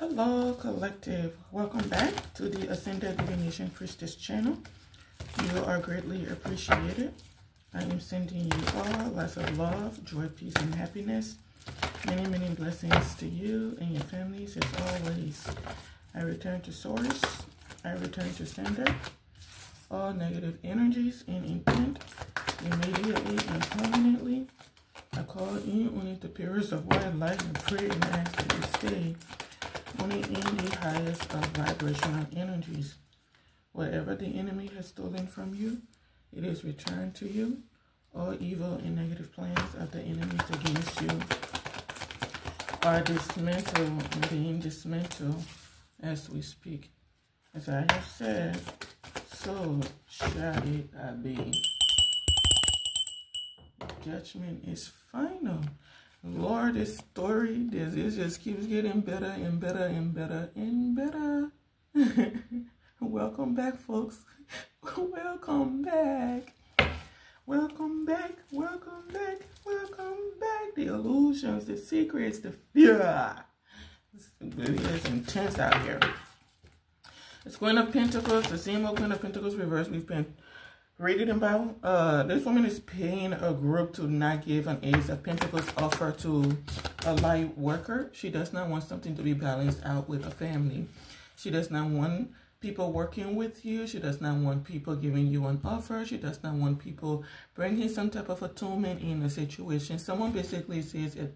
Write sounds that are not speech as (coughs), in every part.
Hello, collective. Welcome back to the Ascended Divination Priestess channel. You are greatly appreciated. I am sending you all lots of love, joy, peace, and happiness. Many, many blessings to you and your families as always. I return to source. I return to sender. All negative energies and intent immediately and permanently. I call in on interference of white light and pray and ask that you stay only in the highest of vibrational energies. Whatever the enemy has stolen from you, it is returned to you. All evil and negative plans of the enemies against you are dismantled and being dismantled as we speak. As I have said, so shall it be. Judgment is final. Lord, this story, this it just keeps getting better and better and better and better. (laughs) Welcome back, folks. (laughs) Welcome back. Welcome back. Welcome back. Welcome back. The illusions, the secrets, the fear. It's intense out here. It's Queen of Pentacles, the same old Queen of Pentacles reverse. We've been reading about. Uh, this woman is paying a group to not give an Ace of Pentacles offer to a light worker. She does not want something to be balanced out with a family. She does not want people working with you. She does not want people giving you an offer. She does not want people bringing some type of atonement in a situation. Someone basically says it.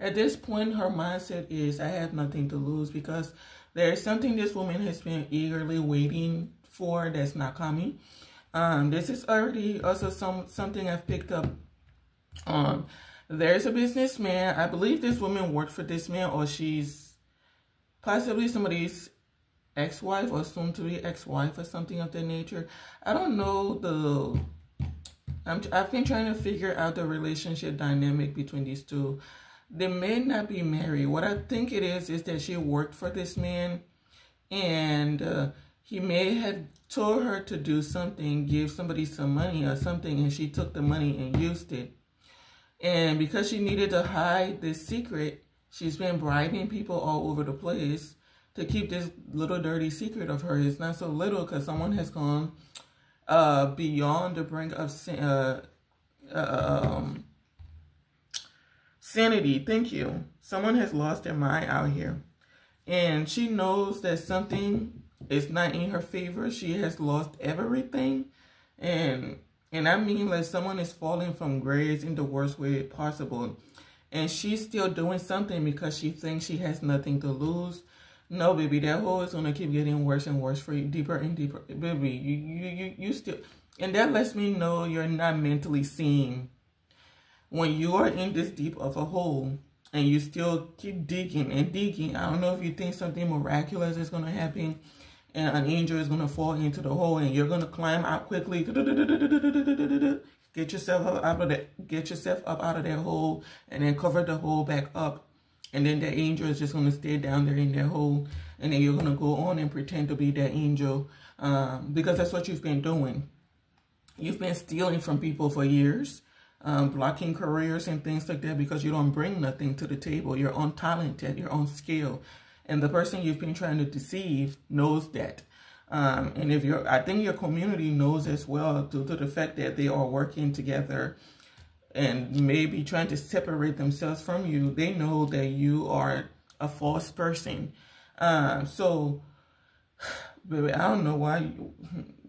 At this point, her mindset is, I have nothing to lose because there is something this woman has been eagerly waiting for that's not coming. Um, this is already also some something I've picked up Um, There's a businessman. I believe this woman worked for this man or she's possibly somebody's ex-wife or soon to be ex-wife or something of that nature. I don't know the I'm, I've been trying to figure out the relationship dynamic between these two. They may not be married. What I think it is is that she worked for this man and uh, he may have told her to do something, give somebody some money or something, and she took the money and used it. And because she needed to hide this secret, she's been bribing people all over the place to keep this little dirty secret of hers. It's not so little because someone has gone uh, beyond the brink of uh, uh, um, sanity. Thank you. Someone has lost their mind out here. And she knows that something is not in her favor. She has lost everything. And and I mean like someone is falling from grace in the worst way possible. And she's still doing something because she thinks she has nothing to lose. No, baby, that hole is gonna keep getting worse and worse for you, deeper and deeper. Baby, you you you, you still and that lets me know you're not mentally seeing. When you are in this deep of a hole and you still keep digging and digging, I don't know if you think something miraculous is gonna happen and an angel is going to fall into the hole and you're going to climb out quickly. (laughs) Get yourself up out of that, get yourself up out of that hole and then cover the hole back up. And then the angel is just going to stay down there in that hole. And then you're going to go on and pretend to be that angel um, because that's what you've been doing. You've been stealing from people for years, um, blocking careers and things like that because you don't bring nothing to the table. You're untalented, you're unskilled. And the person you've been trying to deceive knows that. Um, and if you're, I think your community knows as well due to the fact that they are working together and maybe trying to separate themselves from you. They know that you are a false person. Um, so, baby, I don't know why. You,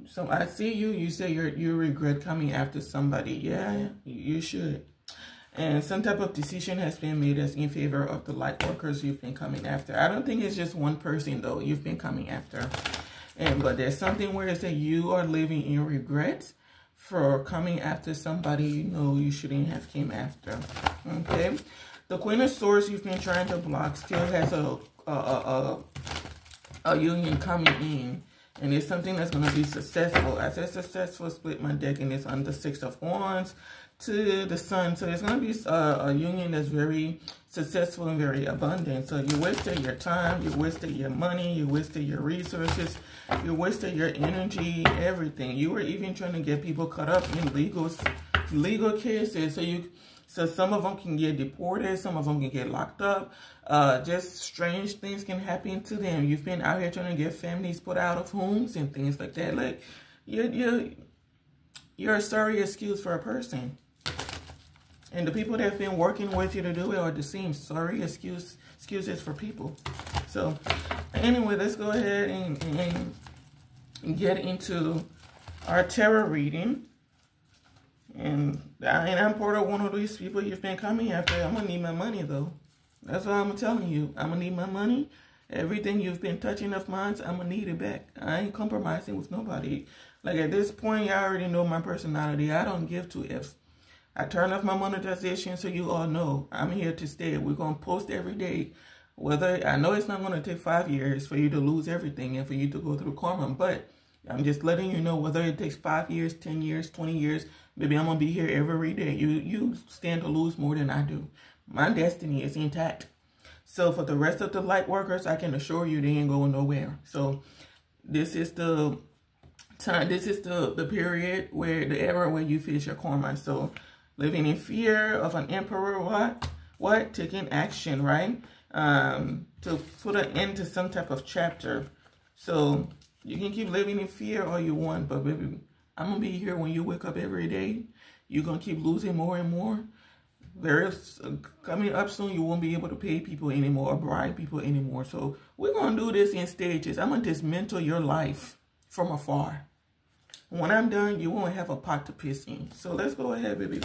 so I see you. You say you you regret coming after somebody. Yeah, you should and some type of decision has been made as in favor of the light workers you've been coming after. I don't think it's just one person though you've been coming after. And but there's something where it's that you are living in regret for coming after somebody you know you shouldn't have came after. Okay. The Queen of Swords you've been trying to block still has a a, a, a, union coming in. And it's something that's going to be successful. I said successful, split my deck, and it's on the Six of Wands to the sun. So it's going to be a, a, union that's very successful and very abundant. So you wasted your time, you wasted your money, you wasted your resources, you wasted your energy, everything. You were even trying to get people caught up in legal legal cases. So you So some of them can get deported, some of them can get locked up. Uh, just strange things can happen to them. You've been out here trying to get families put out of homes and things like that. Like you're you're you're a sorry excuse for a person. And the people that have been working with you to do it are the same sorry excuse excuses for people. So anyway, let's go ahead and, and get into our tarot reading. And, and I'm part of one of these people you've been coming after. I'm going to need my money, though. That's what I'm telling you. I'm going to need my money. Everything you've been touching of mine, I'm going to need it back. I ain't compromising with nobody. Like, at this point, y'all already know my personality. I don't give two F's. I turn off my monetization so you all know I'm here to stay. We're going to post every day. Whether I know it's not going to take five years for you to lose everything and for you to go through karma, but I'm just letting you know whether it takes five years, 10 years, 20 years, Maybe I'm going to be here every day. You, you stand to lose more than I do. My destiny is intact. So for the rest of the light workers, I can assure you they ain't going nowhere. So this is the time, this is the, the period where the era where you face your karma. So living in fear of an emperor, what? What? Taking action, right? Um, to put an end to some type of chapter. So you can keep living in fear all you want, but baby, I'm going to be here when you wake up every day. You're going to keep losing more and more. Very uh, coming up soon, you won't be able to pay people anymore or bribe people anymore. So we're going to do this in stages. I'm going to dismantle your life from afar. When I'm done, you won't have a pot to piss in. So let's go ahead, baby.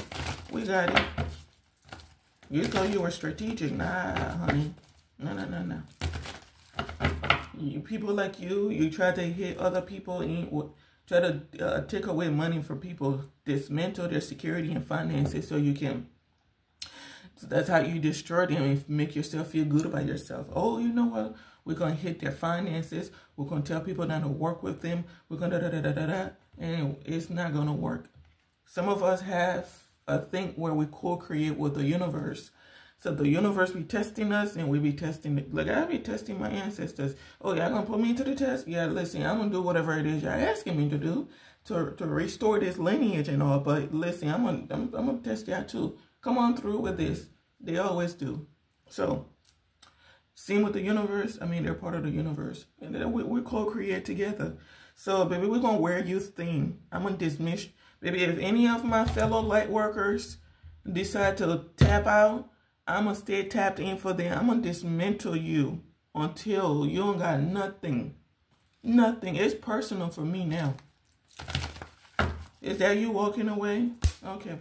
We got it. You thought you were strategic. Nah, honey. No, no, no, no. You, people like you, you try to hit other people in try to uh, take away money from people, dismantle their security and finances so you can so that's how you destroy them and make yourself feel good about yourself. Oh, you know what? We're going to hit their finances. We're going to tell people not to work with them. We're going to da da da da da. And it's not going to work. Some of us have a thing where we co-create with the universe. So the universe be testing us and we be testing, it. like I be testing my ancestors. Oh, y'all gonna put me into the test? Yeah, listen, I'm gonna do whatever it is y'all asking me to do to, to restore this lineage and all. But listen, I'm gonna, I'm, I'm gonna test y'all too. Come on through with this. They always do. So, same with the universe. I mean, they're part of the universe. And then we, we co-create together. So, baby, we're gonna wear you thing. I'm gonna dismiss, baby, if any of my fellow light workers decide to tap out, I'm going to stay tapped in for them. I'm going to dismantle you until you don't got nothing. Nothing. It's personal for me now. Is that you walking away? Okay.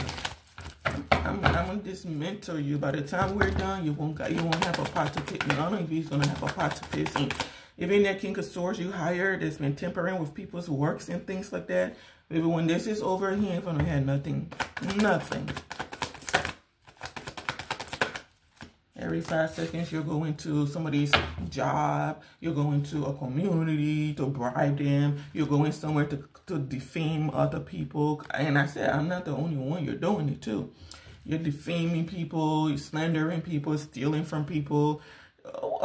I'm, I'm gonna dismantle you. By the time we're done, you won't got you won't have a pot to piss. None of you's gonna have a pot to piss in. Even that king of swords you hired that's been tempering with people's works and things like that. Maybe when this is over, he ain't gonna have nothing. Nothing. Every five seconds, you're going to somebody's job. You're going to a community to bribe them. You're going somewhere to, to defame other people. And I said, I'm not the only one. You're doing it too. You're defaming people. You're slandering people. Stealing from people.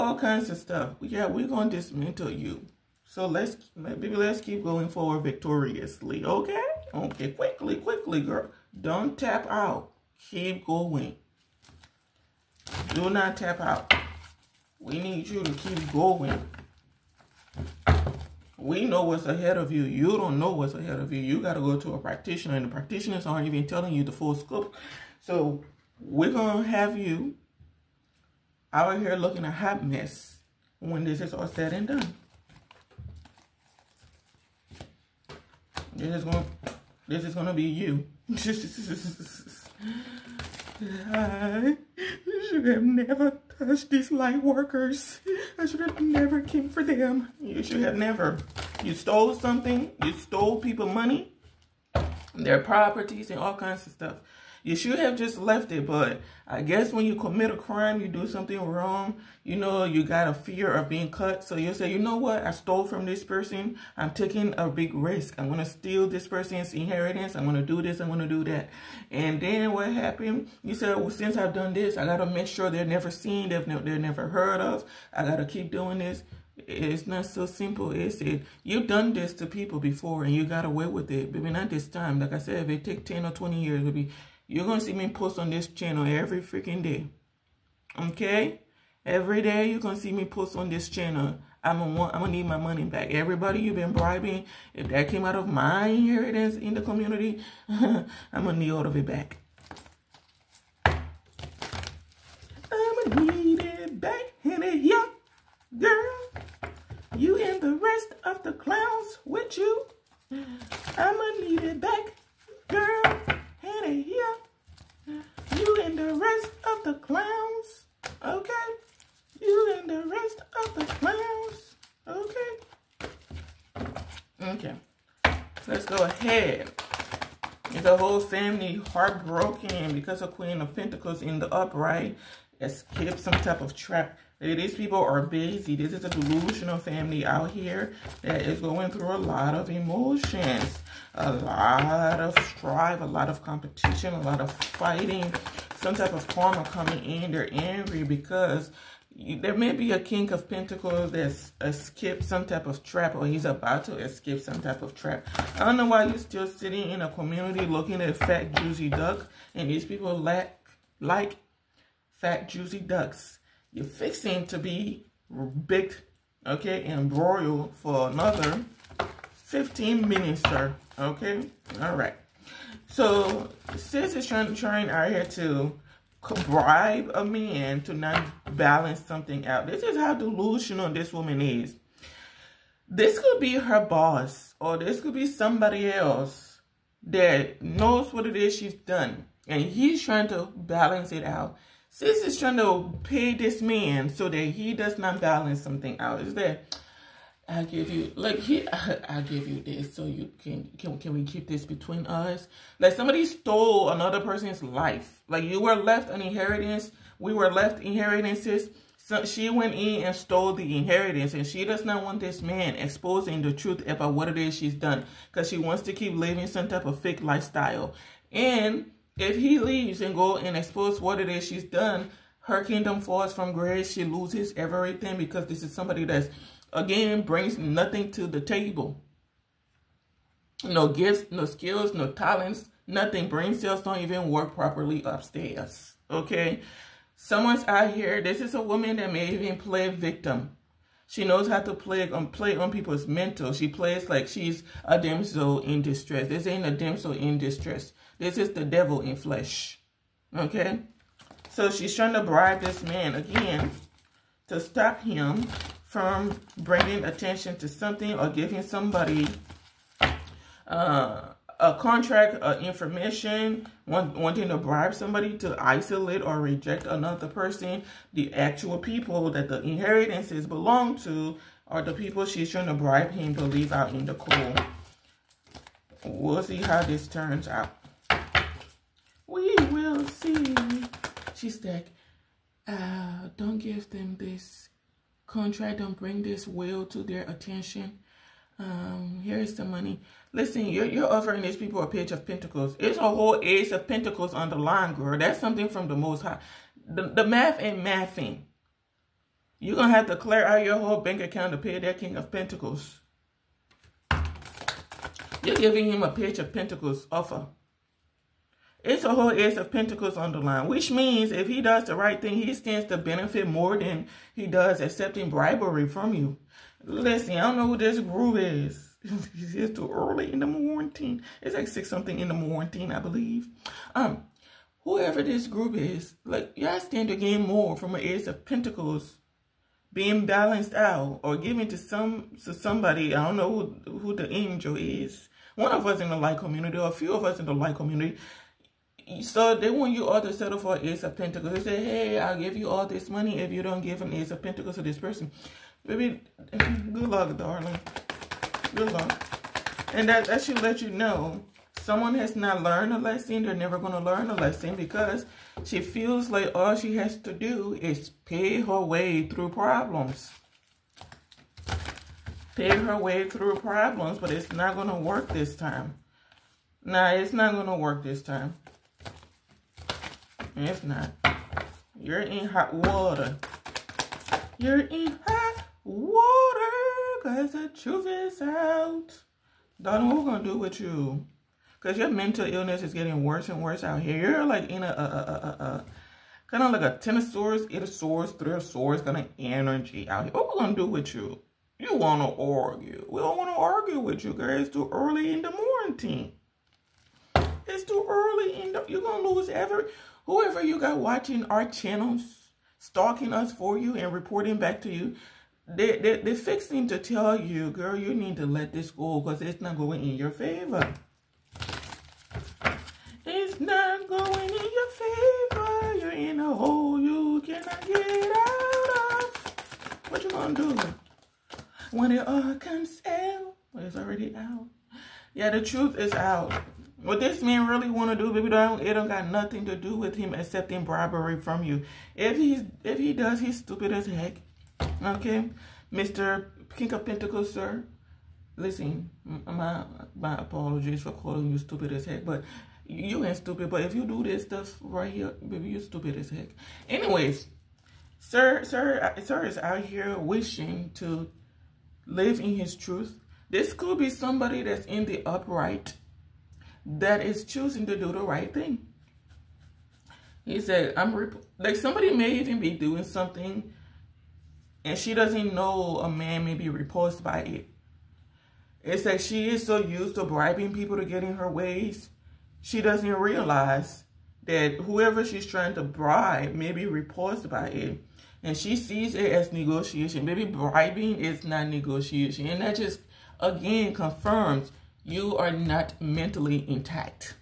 All kinds of stuff. Yeah, we're going to dismantle you. So let's, maybe let's keep going forward victoriously. Okay? Okay, quickly, quickly, girl. Don't tap out. Keep going. Do not tap out. We need you to keep going. We know what's ahead of you. You don't know what's ahead of you. You got to go to a practitioner, and the practitioners aren't even telling you the full scope. So we're going to have you out here looking a hot mess when this is all said and done. This is going this is to be you. (laughs) I should have never touched these light workers. I should have never came for them. You should have never. You stole something. You stole people money, their properties, and all kinds of stuff. You should have just left it, but I guess when you commit a crime, you do something wrong, you know, you got a fear of being cut. So you say, you know what? I stole from this person. I'm taking a big risk. I'm going to steal this person's inheritance. I'm going to do this. I'm going to do that. And then what happened? You said, well, since I've done this, I got to make sure they're never seen, they've they're never heard of. I got to keep doing this. It's not so simple, is it? You've done this to people before and you got away with it. Maybe not this time. Like I said, if it take 10 or 20 years, maybe You're going to see me post on this channel every freaking day. Okay? Every day you're going to see me post on this channel. I'm I'm gonna need my money back. Everybody you've been bribing, if that came out of my inheritance in the community, (laughs) I'm gonna need all of it back. I'm gonna need it back, honey, yeah, girl. You and the rest of the clowns with you. I'm gonna need it back, girl, honey, here. You and the rest of the clowns, okay? You and the rest of the clowns. Okay. Okay. Let's go ahead. The whole family heartbroken because of Queen of Pentacles in the upright. Escape some type of trap. These people are busy. This is a delusional family out here that is going through a lot of emotions. A lot of strife, a lot of competition, a lot of fighting. Some type of karma coming in. They're angry because there may be a king of pentacles that's escaped some type of trap or he's about to escape some type of trap i don't know why you're still sitting in a community looking at fat juicy duck and these people lack like fat juicy ducks you're fixing to be big okay and broiled for another 15 minutes sir okay all right so sis is trying trying out here to bribe a man to not balance something out. This is how delusional this woman is. This could be her boss or this could be somebody else that knows what it is she's done. And he's trying to balance it out. Sis is trying to pay this man so that he does not balance something out. Is that I give you like he I give you this so you can can can we keep this between us? Like somebody stole another person's life. Like you were left an inheritance. We were left inheritances. So she went in and stole the inheritance and she does not want this man exposing the truth about what it is she's done because she wants to keep living some type of fake lifestyle. And if he leaves and go and expose what it is she's done, her kingdom falls from grace. She loses everything because this is somebody that's again brings nothing to the table. No gifts, no skills, no talents, nothing. Brain cells don't even work properly upstairs. Okay? Someone's out here. This is a woman that may even play victim. She knows how to play on play on people's mental. She plays like she's a damsel in distress. This ain't a damsel in distress. This is the devil in flesh. Okay? So she's trying to bribe this man again to stop him from bringing attention to something or giving somebody uh, a contract information, want, wanting to bribe somebody to isolate or reject another person, the actual people that the inheritances belong to are the people she's trying to bribe him to leave out in the cold. We'll see how this turns out. See. She's like, uh, don't give them this contract don't bring this will to their attention. Um, here's the money. Listen, you're, you're offering these people a page of pentacles. It's a whole ace of pentacles on the line, girl. That's something from the most high. The, the math ain't mathing. You're going to have to clear out your whole bank account to pay that king of pentacles. You're giving him a page of pentacles offer. It's a whole Ace of Pentacles on the line, which means if he does the right thing, he stands to benefit more than he does accepting bribery from you. Listen, I don't know who this group is. (laughs) it's too early in the morning. It's like six something in the morning, I believe. Um, whoever this group is, like y'all stand to gain more from an Ace of Pentacles being balanced out or given to some to somebody. I don't know who, who the angel is. One of us in the light community or a few of us in the light community so they want you all to settle for ace of pentacles. They say, hey, I'll give you all this money if you don't give an ace of pentacles to this person. Baby, good luck, darling. Good luck. And that, that should let you know someone has not learned a lesson. They're never going to learn a lesson because she feels like all she has to do is pay her way through problems. Pay her way through problems, but it's not going to work this time. Nah, it's not going to work this time. It's not. You're in hot water. You're in hot water because the truth is out. Don't know what we're going to do with you. Because your mental illness is getting worse and worse out here. You're like in a, a, a, a, a kind of like a Tennosaurus, Itasaurus, Threosaurus kind of energy out here. What we going to do with you? You want to argue. We don't want to argue with you, girl. It's too early in the morning. It's too early in the... You're going to lose every... Whoever you got watching our channels, stalking us for you and reporting back to you, they, they, they're fixing to tell you, girl, you need to let this go because it's not going in your favor. It's not going in your favor. You're in a hole you cannot get out of. What you gonna do? When it all comes out, it's already out. Yeah, the truth is out. What this man really want to do, baby, don't, it don't got nothing to do with him accepting bribery from you. If he's if he does, he's stupid as heck. Okay, Mr. King of Pentacles, sir. Listen, my my apologies for calling you stupid as heck, but you ain't stupid. But if you do this stuff right here, baby, you stupid as heck. Anyways, sir, sir, sir is out here wishing to live in his truth. This could be somebody that's in the upright that is choosing to do the right thing. He said, I'm like somebody may even be doing something and she doesn't know a man may be repulsed by it. It's like she is so used to bribing people to get in her ways, she doesn't realize that whoever she's trying to bribe may be repulsed by it. And she sees it as negotiation. Maybe bribing is not negotiation. And that just, again, confirms you are not mentally intact.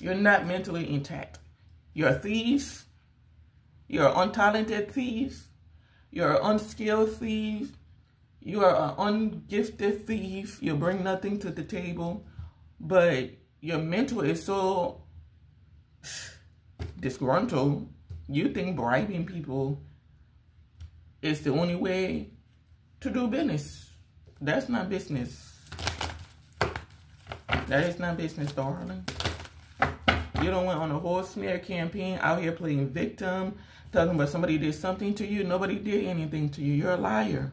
You're not mentally intact. You're a thief. You're an untalented thief. You're an unskilled thief. You are an ungifted thief. You bring nothing to the table. But your mental is so (sighs) disgruntled. You think bribing people is the only way to do business. That's not business. That is not business, darling. You don't went on a whole smear campaign out here playing victim, talking about somebody did something to you. Nobody did anything to you. You're a liar.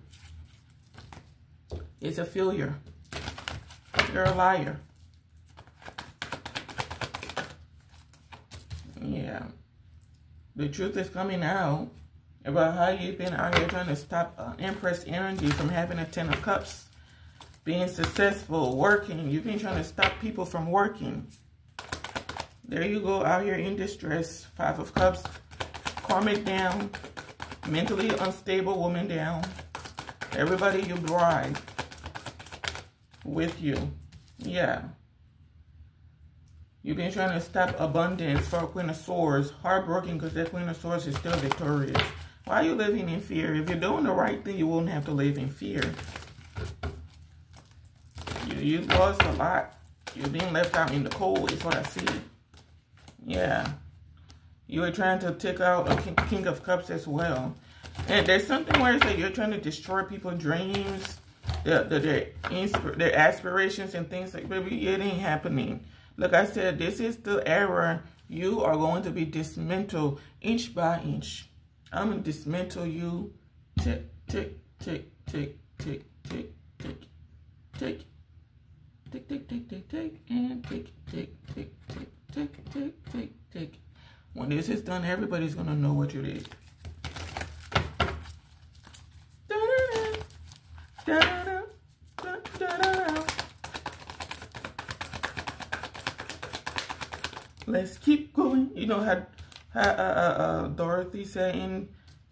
It's a failure. You're a liar. Yeah. The truth is coming out about how you've been out here trying to stop uh, Empress energy from having a Ten of Cups, being successful, working. You've been trying to stop people from working. There you go, out here in distress. Five of Cups, karmic down, mentally unstable woman down. Everybody you bribe with you. Yeah. You've been trying to stop abundance for Queen of Swords. Heartbroken because that Queen of Swords is still victorious. Why are you living in fear? If you're doing the right thing, you won't have to live in fear you lost a lot. You're being left out in the cold is what I see. Yeah. You are trying to take out a king, king of cups as well. And there's something where it's like you're trying to destroy people's dreams, their, their, their, inspir their aspirations and things like, baby, it ain't happening. Like I said, this is the era You are going to be dismantled inch by inch. I'm going to dismantle you. Tick, tick, tick, tick, tick, tick, tick, tick tick, tick, tick, tick, tick, and tick, tick, tick, tick, tick, tick, tick, tick. When this is done, everybody's to know what da -da. Let's keep going. You know how, how uh, uh, uh, Dorothy said in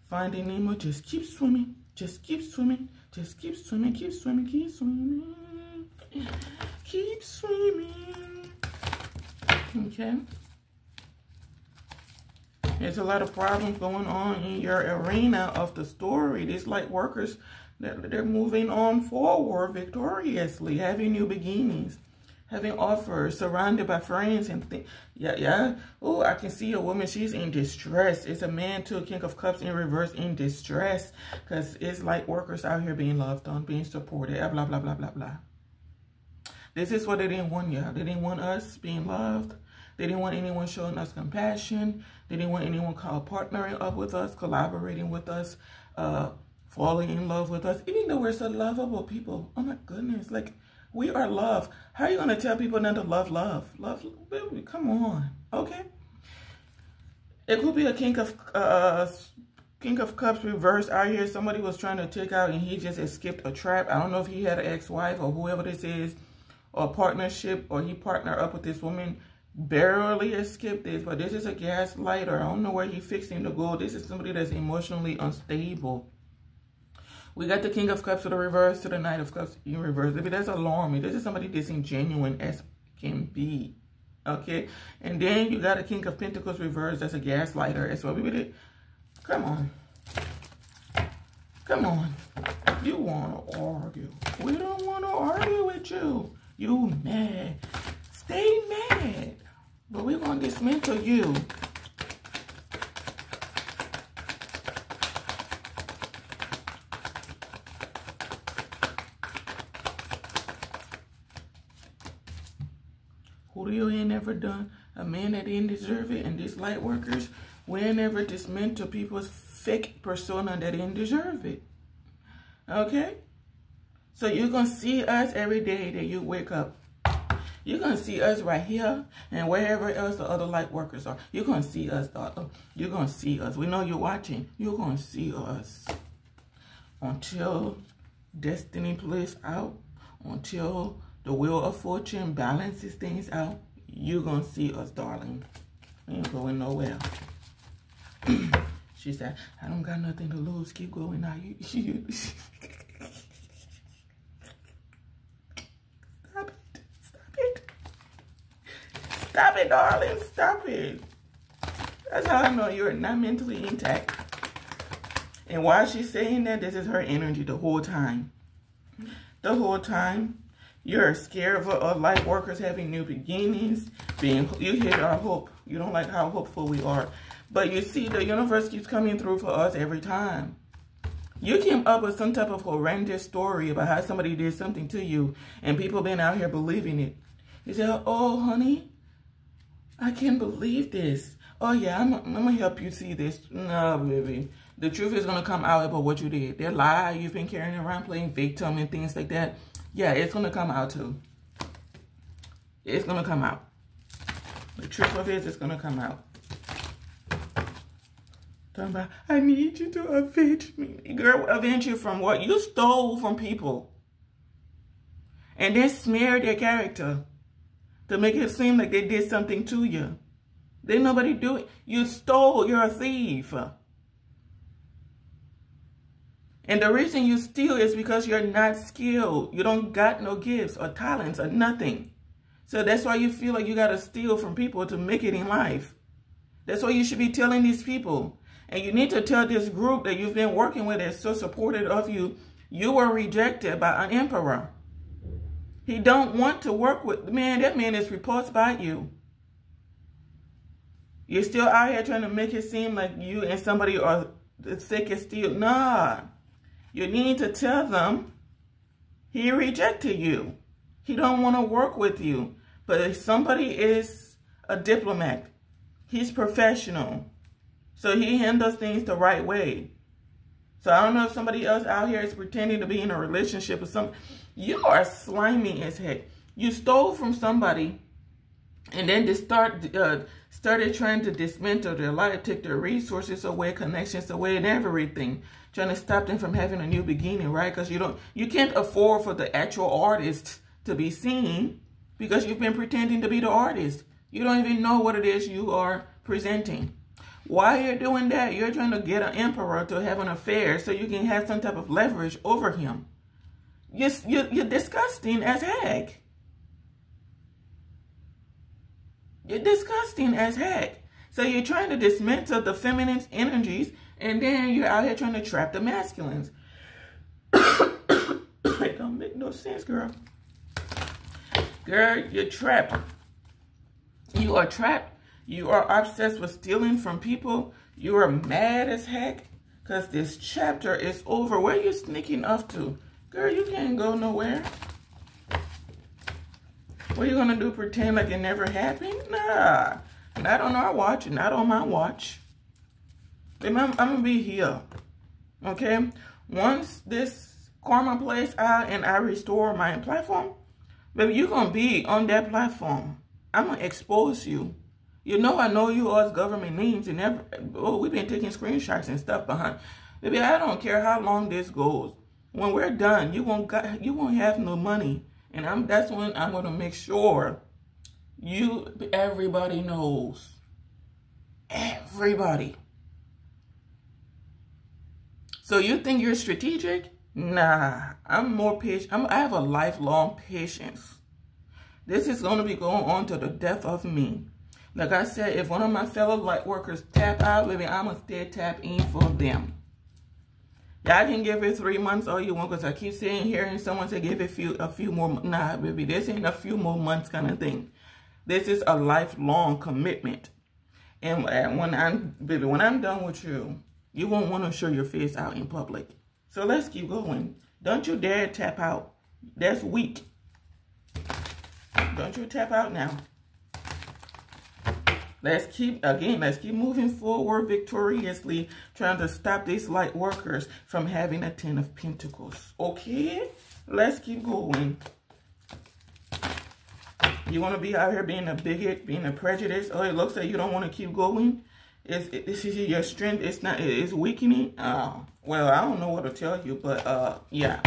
Finding Nemo, just keep swimming, just keep swimming, just keep swimming, keep swimming, keep swimming, keep swimming. Okay. There's a lot of problems going on in your arena of the story. These light workers, they're, they're moving on forward victoriously, having new beginnings having offers, surrounded by friends and things. Yeah, yeah. Oh, I can see a woman. She's in distress. It's a man too, King of Cups in reverse in distress. Because it's like workers out here being loved on, being supported, blah, blah, blah, blah, blah. This is what they didn't want y'all. They didn't want us being loved. They didn't want anyone showing us compassion. They didn't want anyone partnering up with us, collaborating with us, uh, falling in love with us. Even though we're so lovable people. Oh my goodness. Like, We are love. How are you going to tell people not to love love? Love, baby, come on. Okay? It could be a king of uh, king of cups reversed out here. Somebody was trying to take out and he just escaped a trap. I don't know if he had an ex-wife or whoever this is or partnership or he partnered up with this woman barely escaped this, but this is a gaslighter. I don't know where he fixing to go. This is somebody that's emotionally unstable. We got the King of Cups to the reverse to the Knight of Cups in reverse. Maybe that's alarming. This is somebody disingenuine as can be. Okay? And then you got a King of Pentacles reverse. That's a gaslighter. That's what we did. Come on. Come on. You want to argue. We don't want to argue with you. You mad. Stay mad. But we're going to dismantle you. Julio ain't never done a man that didn't deserve it. And these light workers, we ain't never dismantle people's fake persona that didn't deserve it. Okay? So you're going to see us every day that you wake up. You're going to see us right here and wherever else the other light workers are. You're going to see us, daughter. You're going to see us. We know you're watching. You're going to see us until destiny plays out, until the wheel of fortune balances things out. You're going to see us, darling. We ain't going nowhere. (clears throat) she said, I don't got nothing to lose. Keep going now. You, (laughs) you, Stop it, darling. Stop it. That's how I know you're not mentally intact. And while she's saying that, this is her energy the whole time. The whole time. You're scared of, of light workers having new beginnings. Being You hit our hope. You don't like how hopeful we are. But you see, the universe keeps coming through for us every time. You came up with some type of horrendous story about how somebody did something to you and people been out here believing it. You oh, honey, I can't believe this. Oh, yeah, I'm, I'm going to help you see this. No, baby. The truth is going to come out about what you did. That lie you've been carrying around playing victim and things like that. Yeah, it's going to come out too. It's going to come out. The truth of it is it's going to come out. Talking about, I need you to avenge me. Girl, avenge you from what? You stole from people. And then smear their character to make it seem like they did something to you. They nobody do it? You stole. You're a thief. And the reason you steal is because you're not skilled. You don't got no gifts or talents or nothing. So that's why you feel like you got to steal from people to make it in life. That's why you should be telling these people. And you need to tell this group that you've been working with that's so supportive of you, you were rejected by an emperor. He don't want to work with, man, that man is repulsed by you. You're still out here trying to make it seem like you and somebody are thick as steel. Nah. You need to tell them he rejected you. He don't want to work with you. But if somebody is a diplomat, he's professional. So he handles things the right way. So I don't know if somebody else out here is pretending to be in a relationship with something. You are slimy as heck. You stole from somebody and then they start uh, started trying to dismantle their life, take their resources away, connections away, and everything, trying to stop them from having a new beginning, right? Because you don't, you can't afford for the actual artist to be seen because you've been pretending to be the artist. You don't even know what it is you are presenting. While you're doing that, you're trying to get an emperor to have an affair so you can have some type of leverage over him. You're, you're, you're disgusting as heck. You're disgusting as heck. So you're trying to dismantle the feminine energies and then you're out here trying to trap the masculines. (coughs) it don't make no sense, girl. Girl, you're trapped. You are trapped. You are obsessed with stealing from people. You are mad as heck because this chapter is over. Where are you sneaking off to? Girl, you can't go nowhere. What are you going to do? Pretend like it never happened? Nah. Not on our watch. Not on my watch. I'm, I'm going to be here. Okay? Once this karma plays out and I restore my platform, Baby, you're going to be on that platform. I'm going to expose you. You know I know you all government names and every, oh, we've been taking screenshots and stuff behind. Baby, I don't care how long this goes. When we're done, you won't got, you won't have no money. And I'm that's when I'm gonna make sure you everybody knows. Everybody. So you think you're strategic? Nah, I'm more patient. I'm, I have a lifelong patience. This is going to be going on to the death of me. Like I said, if one of my fellow light workers tap out, baby, I'm going to stay tap in for them. Y'all can give it three months all you want because I keep seeing and someone say give it a few, a few more. Nah, baby, this ain't a few more months kind of thing. This is a lifelong commitment. And when I'm, baby, when I'm done with you, you won't want to show your face out in public. So let's keep going. Don't you dare tap out. That's weak. Don't you tap out now. Let's keep, again, let's keep moving forward victoriously, trying to stop these light workers from having a Ten of Pentacles. Okay? Let's keep going. You want to be out here being a bigot, being a prejudice? Oh, it looks like you don't want to keep going? Is this is your strength? It's not. It's weakening. Uh, well, I don't know what to tell you, but uh, yeah,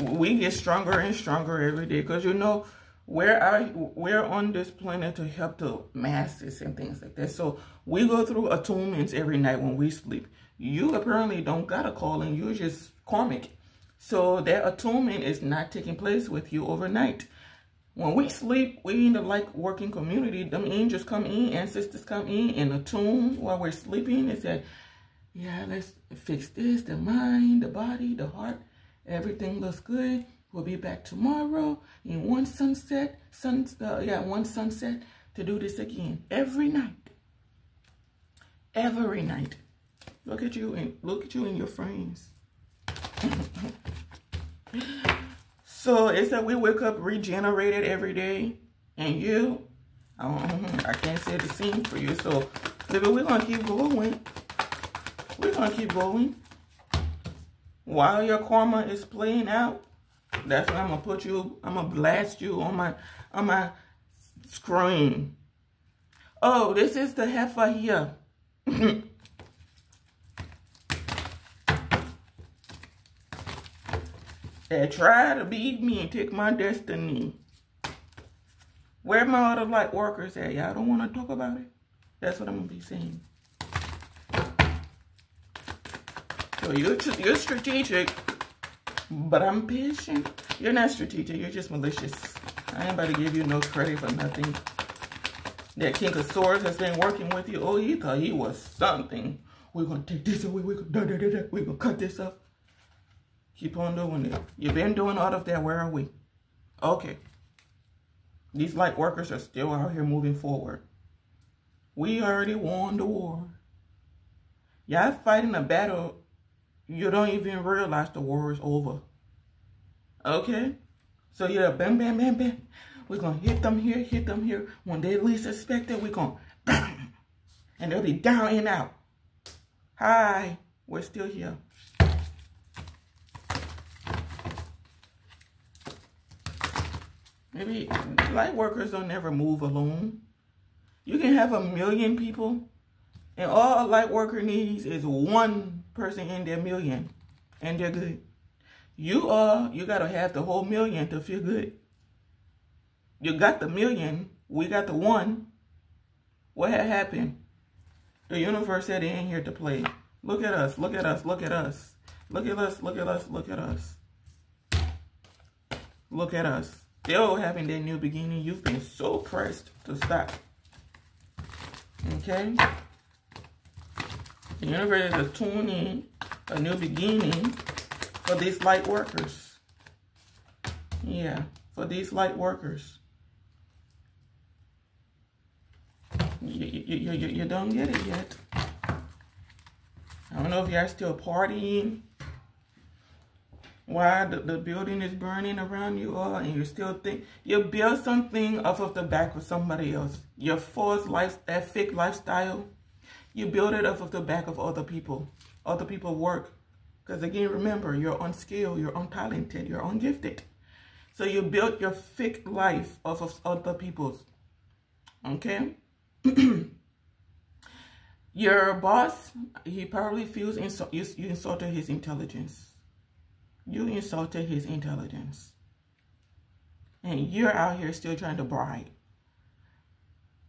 we get stronger and stronger every day because you know we're out, we're on this planet to help the masses and things like that. So we go through attunements every night when we sleep. You apparently don't got a calling. You're just karmic. So that attunement is not taking place with you overnight. When we sleep, we in the like working community, them angels come in, ancestors come in and attune while we're sleeping and say, yeah, let's fix this, the mind, the body, the heart. Everything looks good. We'll be back tomorrow in one sunset, sun, uh, yeah, one sunset to do this again every night. Every night. Look at you and look at you and your friends. (laughs) So it's that we wake up regenerated every day. And you, I can't say the same for you. So, baby, we're to keep going. We're to keep going. While your karma is playing out, that's when I'm to put you, I'm to blast you on my, on my screen. Oh, this is the heifer here. (laughs) They try to beat me and take my destiny. Where my other light workers at? Y'all don't want to talk about it? That's what I'm going to be saying. So you're, you're strategic, but I'm patient. You're not strategic. You're just malicious. I ain't about to give you no credit for nothing. That King of Swords has been working with you. Oh, he thought he was something. We're going to take this away. We're going to cut this up. Keep on doing it. You've been doing all of that. Where are we? Okay. These light workers are still out here moving forward. We already won the war. Y'all fighting a battle you don't even realize the war is over. Okay? So yeah, bam, bam, bam, bam. We're going to hit them here, hit them here. When they least expect it, we're going to bam. And they'll be down and out. Hi, we're still here. Maybe light workers don't never move alone. You can have a million people, and all a light worker needs is one person in their million, and they're good. You are, you got to have the whole million to feel good. You got the million, we got the one. What had happened? The universe said it ain't here to play. Look at us, look at us, look at us. Look at us, look at us, look at us. Look at us still having that new beginning. You've been so pressed to stop. Okay? The universe is tuning a new beginning for these light workers. Yeah, for these light workers. You, you, you, you don't get it yet. I don't know if y'all still partying why the, the building is burning around you all and you still think you build something off of the back of somebody else. Your false life, that fake lifestyle, you build it off of the back of other people. Other people work. Because again, remember, you're unskilled, you're untalented, you're ungifted. So you build your fake life off of other people's. Okay? (clears throat) your boss, he probably feels insu you, you insulted his intelligence. You insulted his intelligence. And you're out here still trying to bribe.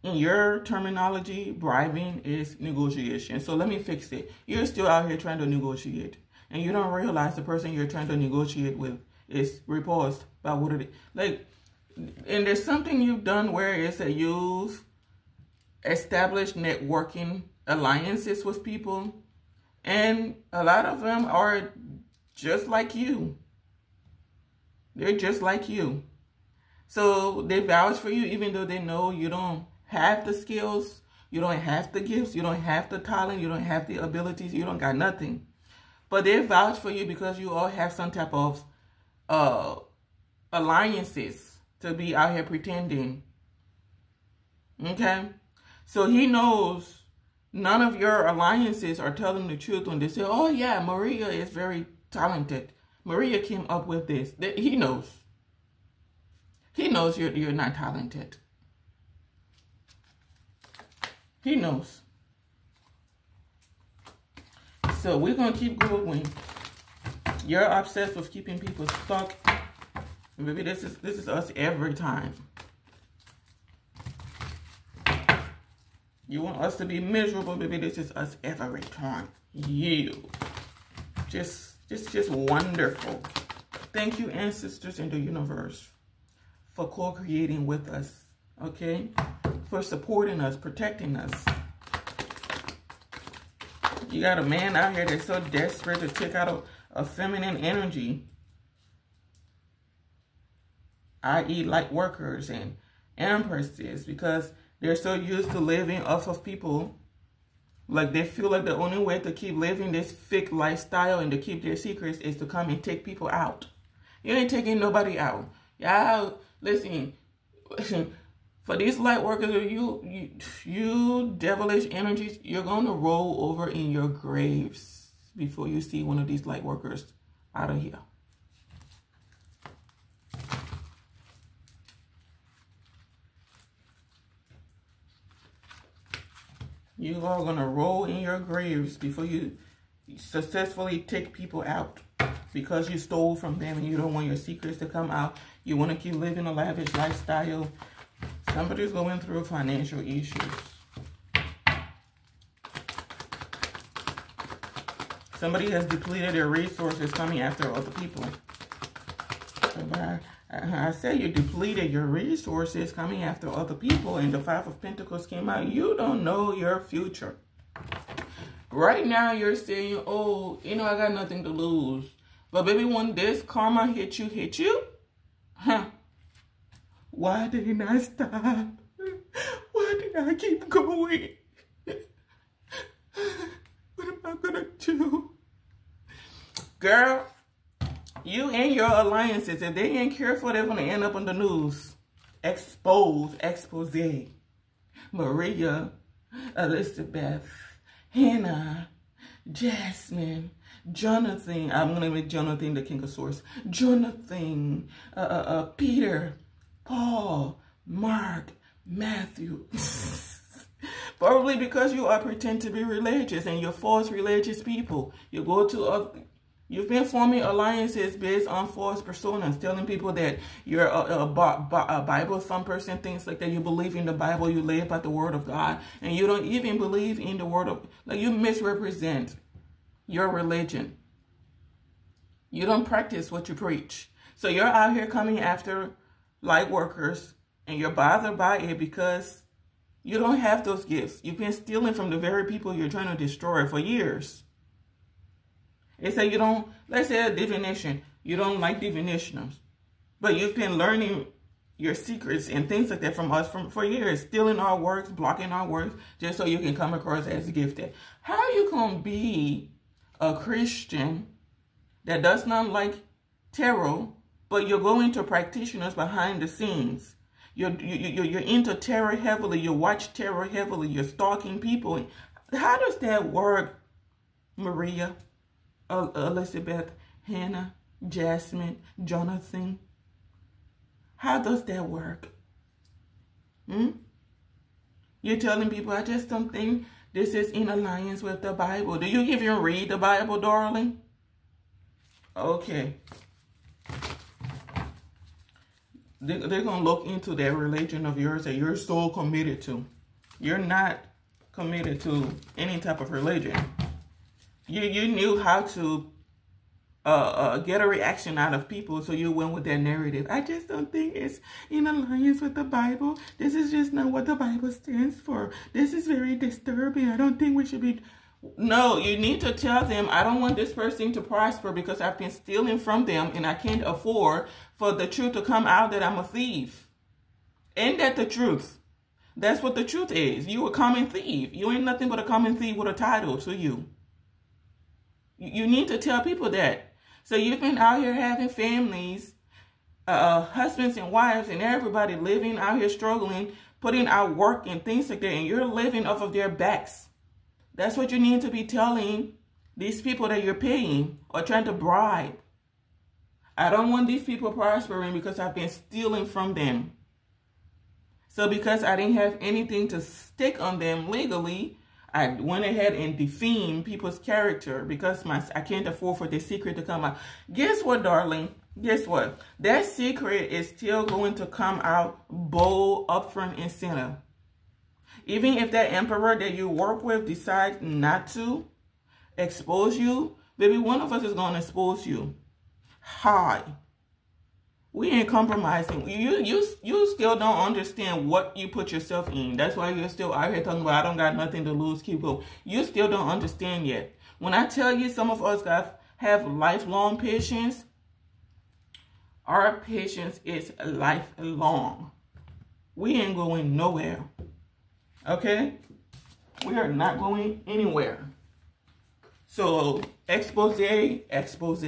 In your terminology, bribing is negotiation. So let me fix it. You're still out here trying to negotiate. And you don't realize the person you're trying to negotiate with is repulsed by what it is. Like, and there's something you've done where it's that you've established networking alliances with people. And a lot of them are just like you. They're just like you. So they vouch for you even though they know you don't have the skills, you don't have the gifts, you don't have the talent, you don't have the abilities, you don't got nothing. But they vouch for you because you all have some type of uh, alliances to be out here pretending. Okay? So he knows none of your alliances are telling the truth when they say, oh yeah, Maria is very talented. Maria came up with this. He knows. He knows you're, you're not talented. He knows. So we're going to keep going. You're obsessed with keeping people stuck. Maybe this is this is us every time. You want us to be miserable, Maybe This is us every time. You. Just, just, just wonderful. Thank you, ancestors in the universe, for co-creating with us. Okay? For supporting us, protecting us. You got a man out here that's so desperate to take out a, a feminine energy, i.e. light workers and empresses, because they're so used to living off of people. Like they feel like the only way to keep living this fake lifestyle and to keep their secrets is to come and take people out. You ain't taking nobody out. Y'all, listen, (laughs) for these light workers, you, you, you devilish energies, you're going to roll over in your graves before you see one of these light workers out of here. You are going to roll in your graves before you successfully take people out because you stole from them and you don't want your secrets to come out. You want to keep living a lavish lifestyle Somebody's going through financial issues. Somebody has depleted their resources coming after other people. I, say you depleted your resources coming after other people and the Five of Pentacles came out. You don't know your future. Right now you're saying, oh, you know, I got nothing to lose. But baby, when this karma hit you, hit you, huh? Why didn't I stop? Why did I keep going? What am I gonna do? Girl, you and your alliances, if they ain't careful, they're gonna end up on the news. Expose, expose. Maria, Elizabeth, Hannah, Jasmine, Jonathan. I'm gonna make Jonathan the king of swords. Jonathan, uh, uh, uh, Peter, Paul, Mark, Matthew. (laughs) Probably because you are pretend to be religious and you're false religious people. You go to a, you've been forming alliances based on false personas, telling people that you're a, a, a Bible thumb person, things like that. You believe in the Bible, you live by the word of God, and you don't even believe in the word of, like you misrepresent your religion. You don't practice what you preach. So you're out here coming after light workers and you're bothered by it because you don't have those gifts. You've been stealing from the very people you're trying to destroy for years. They say you don't, let's say a divination, you don't like divinations, but you've been learning your secrets and things like that from us from for years, stealing our works, blocking our works, just so you can come across as gifted. How are you gonna be a Christian that does not like tarot but you're going to practitioners behind the scenes. You're, you're, you're into tarot heavily. You watch tarot heavily. You're stalking people. How does that work, Maria, Elizabeth, Hannah, Jasmine, Jonathan? How does that work? Hmm? You're telling people, I just don't think this is in alliance with the Bible. Do you even read the Bible, darling? Okay. They, they're going to look into that religion of yours that you're so committed to. You're not committed to any type of religion. You, you knew how to uh, uh, get a reaction out of people, so you went with that narrative. I just don't think it's in alliance with the Bible. This is just not what the Bible stands for. This is very disturbing. I don't think we should be no, you need to tell them, I don't want this person to prosper because I've been stealing from them and I can't afford for the truth to come out that I'm a thief. Ain't that the truth? That's what the truth is. You a common thief. You ain't nothing but a common thief with a title to you. You need to tell people that. So you've been out here having families, uh, husbands and wives and everybody living out here struggling, putting out work and things like that, and you're living off of their backs. That's what you need to be telling these people that you're paying or trying to bribe. I don't want these people prospering because I've been stealing from them. So because I didn't have anything to stick on them legally, I went ahead and defamed people's character because my I can't afford for the secret to come out. Guess what, darling? Guess what? That secret is still going to come out bold, upfront, and center. Even if that emperor that you work with decides not to expose you, baby, one of us is going to expose you. Hi. We ain't compromising. You you you still don't understand what you put yourself in. That's why you're still out here talking about I don't got nothing to lose, keep going. You still don't understand yet. When I tell you some of us got have lifelong patience, our patience is lifelong. We ain't going nowhere. Okay? We are not going anywhere. So, expose, expose.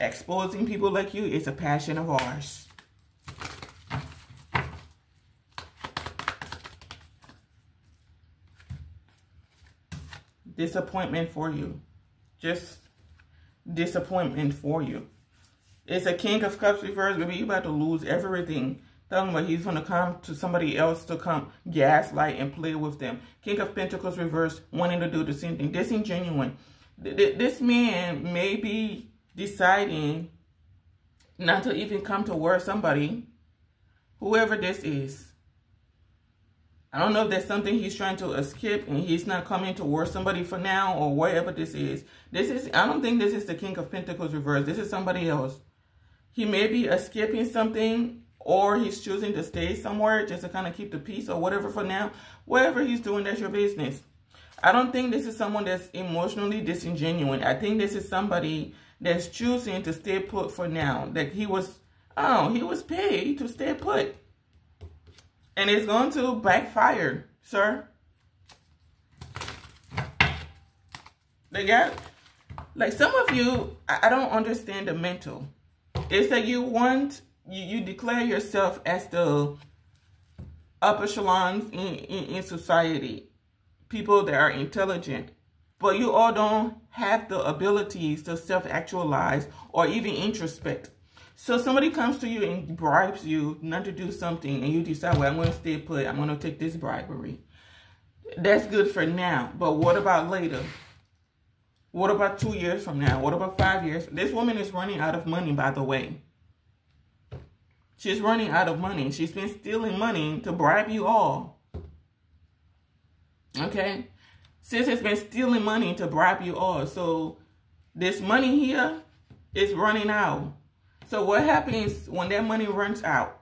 Exposing people like you is a passion of ours. Disappointment for you. Just disappointment for you. It's a King of Cups reverse, baby. You about to lose everything Telling about he's going to come to somebody else to come gaslight and play with them. King of Pentacles reversed, wanting to do the same thing. Disingenuine. This man may be deciding not to even come to work somebody, whoever this is. I don't know if that's something he's trying to escape and he's not coming to work somebody for now or whatever this is. This is, I don't think this is the King of Pentacles reverse. This is somebody else. He may be escaping something or he's choosing to stay somewhere just to kind of keep the peace or whatever for now. Whatever he's doing, that's your business. I don't think this is someone that's emotionally disingenuous. I think this is somebody that's choosing to stay put for now. That he was, oh, he was paid to stay put. And it's going to backfire, sir. They got, like some of you, I don't understand the mental. It's that you want you, you declare yourself as the upper echelons in, in, in society, people that are intelligent, but you all don't have the abilities to self-actualize or even introspect. So somebody comes to you and bribes you not to do something and you decide, well, I'm going to stay put. I'm going to take this bribery. That's good for now. But what about later? What about two years from now? What about five years? This woman is running out of money, by the way. She's running out of money. She's been stealing money to bribe you all. Okay? Sis has been stealing money to bribe you all. So this money here is running out. So what happens when that money runs out?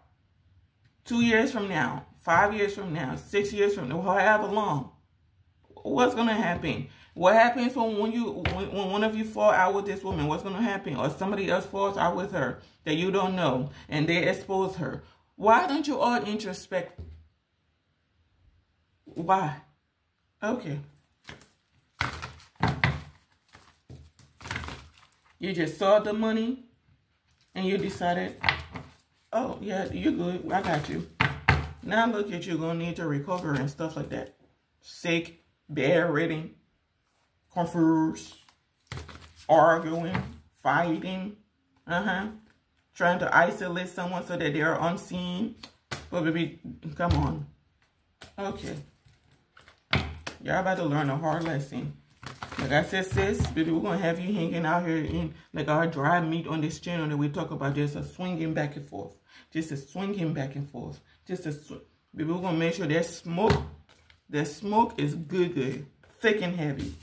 Two years from now, five years from now, six years from now, however long. What's going to happen? What happens when, when you when, when one of you fall out with this woman? What's going to happen? Or somebody else falls out with her that you don't know and they expose her. Why don't you all introspect? Why? Okay. You just saw the money and you decided, oh, yeah, you're good. I got you. Now look at you going to need to recover and stuff like that. Sick, bedridden, confused, arguing, fighting. Uh-huh. trying to isolate someone so that they are unseen. But baby, come on. Okay. Y'all about to learn a hard lesson. Like I said, sis, baby, we're going to have you hanging out here in like our dry meat on this channel that we talk about just a swinging back and forth. Just a swinging back and forth. Just a. Baby, we're going to make sure that smoke, that smoke is good, good. Thick and heavy.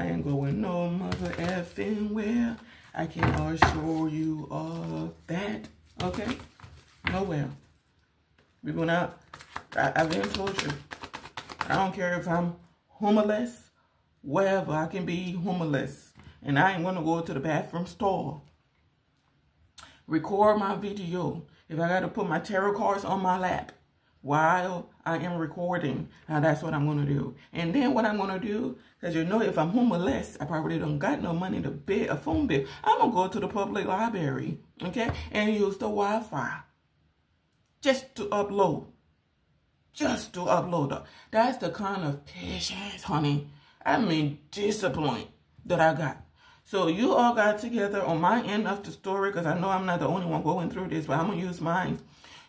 I ain't going no mother effing where. I can assure you of that. Okay? Nowhere. We going out. I, I've been told you. I don't care if I'm homeless, wherever. I can be homeless. And I ain't going to go to the bathroom stall. Record my video. If I got to put my tarot cards on my lap while I am recording, now that's what I'm going to do. And then what I'm going to do, because you know if I'm homeless, I probably don't got no money to pay a phone bill. I'm going to go to the public library, okay, and use the Wi-Fi just to upload. Just to upload. That's the kind of patience, honey. I mean, discipline that I got. So you all got together on my end of the story, because I know I'm not the only one going through this, but I'm going to use mine.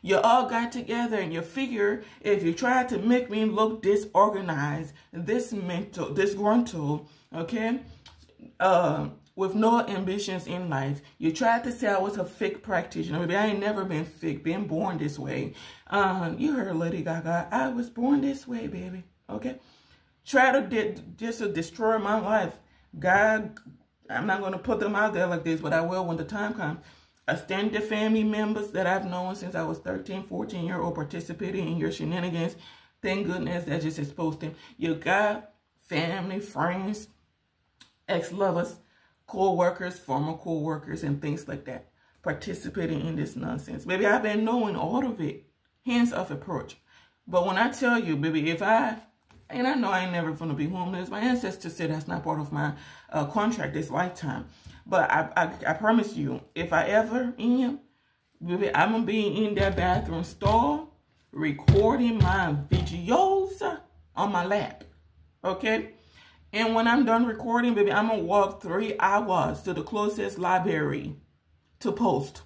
You all got together and you figure if you try to make me look disorganized, this mental, disgruntled, okay, uh, with no ambitions in life. You tried to say I was a fake practitioner. Maybe I ain't never been fake, been born this way. Uh, you heard Lady Gaga. I was born this way, baby. Okay? Try to just to destroy my life. God, I'm not going to put them out there like this, but I will when the time comes. Extended family members that I've known since I was 13, 14 year old participating in your shenanigans. Thank goodness that just exposed them. You got family, friends, ex-lovers co-workers, former co-workers, and things like that participating in this nonsense. Baby, I've been knowing all of it, hands off approach. But when I tell you, baby, if I, and I know I ain't never going to be homeless, my ancestors said that's not part of my uh, contract this lifetime. But I, I, I promise you, if I ever am, I'm going to be in that bathroom stall recording my videos on my lap. Okay? And when I'm done recording, baby, I'm going to walk three hours to the closest library to post.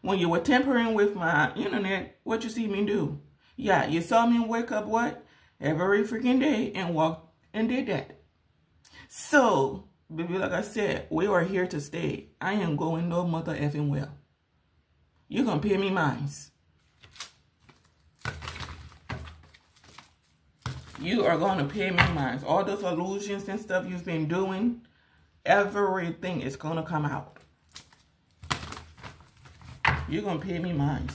When you were tampering with my internet, what you see me do? Yeah, you saw me wake up what? Every freaking day and walk and did that. So, baby, like I said, we are here to stay. I am going no mother effing well. You're going to pay me mines. You are going to pay me mines. All those illusions and stuff you've been doing, everything is going to come out. You're to pay me mine.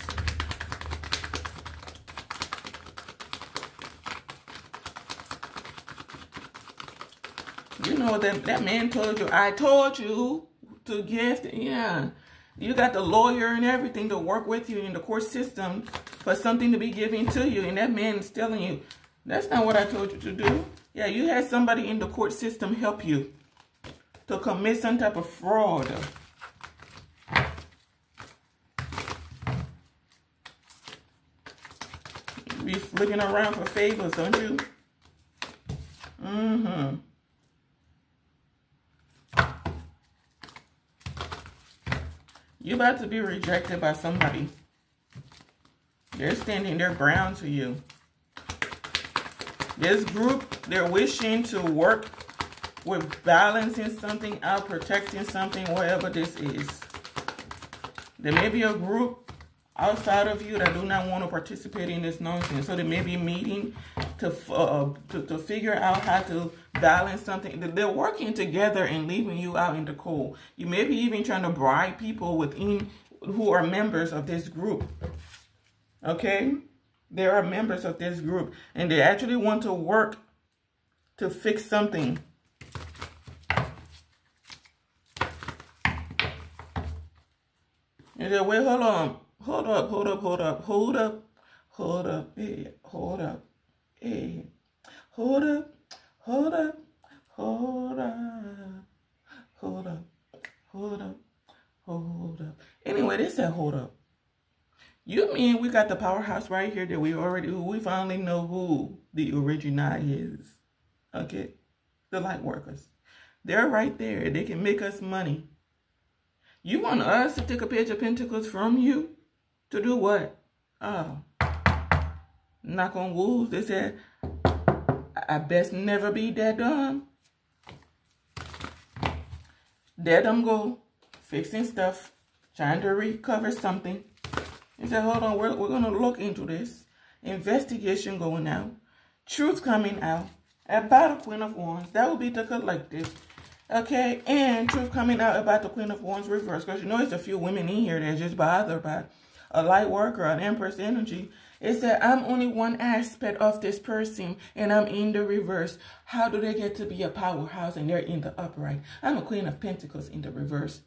Know that that man told you, I told you to gift, yeah. You got the lawyer and everything to work with you in the court system for something to be given to you. And that man is telling you, that's not what I told you to do. Yeah, you had somebody in the court system help you to commit some type of fraud. Be looking around for favors, don't you? Mm-hmm. You about to be rejected by somebody. They're standing their ground to you. This group, they're wishing to work with balancing something out, protecting something, whatever this is. There may be a group outside of you that do not want to participate in this nonsense. So they may be meeting to, uh, to, to figure out how to balance something. They're working together and leaving you out in the cold. You may be even trying to bribe people within who are members of this group. Okay? There are members of this group and they actually want to work to fix something. And wait, hold on. Hold up, hold up, hold up, hold up, hold up, hold up, hey, hold up, hold up, hold up, hold up, hold up, hold up. Anyway, they said hold up. You mean we got the powerhouse right here that we already, we finally know who the original is. Okay? The light workers. They're right there. They can make us money. You want us to take a page of Pentacles from you? To do what? Oh. Knock on wood. They said, I best never be that dumb. There them go. Fixing stuff. Trying to recover something. He said, hold on, we're, we're going to look into this. Investigation going out. Truth coming out. About the Queen of Wands. That will be the collective. Okay, and truth coming out about the Queen of Wands reverse. Because you know there's a few women in here that just bothered by a light worker, an Empress energy. It said, I'm only one aspect of this person and I'm in the reverse. How do they get to be a powerhouse and they're in the upright? I'm a Queen of Pentacles in the reverse.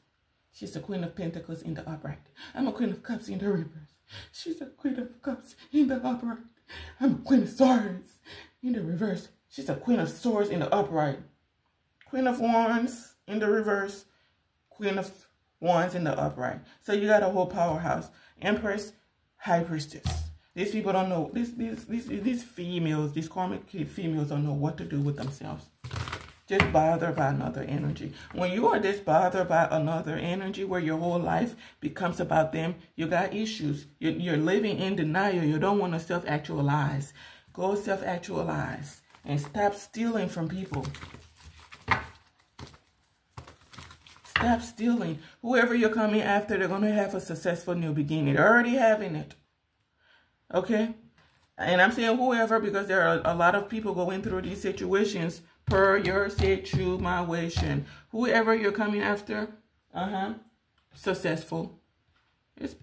She's a Queen of Pentacles in the upright. I'm a Queen of Cups in the reverse. She's a Queen of Cups in the upright. I'm a Queen of Swords in the reverse. She's a Queen of Swords in the upright. Queen of Wands in the reverse, Queen of Wands in the upright. So you got a whole powerhouse. Empress, High Priestess. These people don't know, these, these, these, these females, these karmic females don't know what to do with themselves. Just bothered by another energy. When you are just bothered by another energy where your whole life becomes about them, you got issues. You're, you're living in denial. You don't want to self-actualize. Go self-actualize and stop stealing from people. Stop stealing. Whoever you're coming after, they're going to have a successful new beginning. They're already having it. Okay? And I'm saying whoever because there are a lot of people going through these situations per your situation. Whoever you're coming after, uh-huh, successful. It's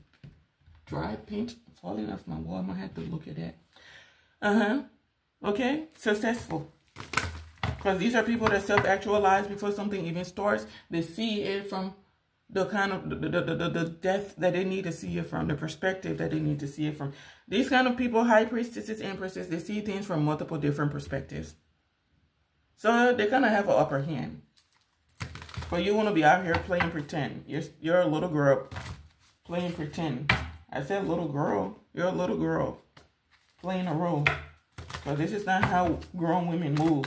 dry paint falling off my wall. I'm going to have to look at that. Uh-huh. Okay? Successful. Because these are people that self-actualize before something even starts. They see it from the kind of the, the, the, the depth that they need to see it from, the perspective that they need to see it from. These kind of people, high priestesses, empresses, they see things from multiple different perspectives. So they kind of have an upper hand. But you want to be out here playing pretend. You're, you're a little girl playing pretend. I said little girl. You're a little girl playing a role. But this is not how grown women move.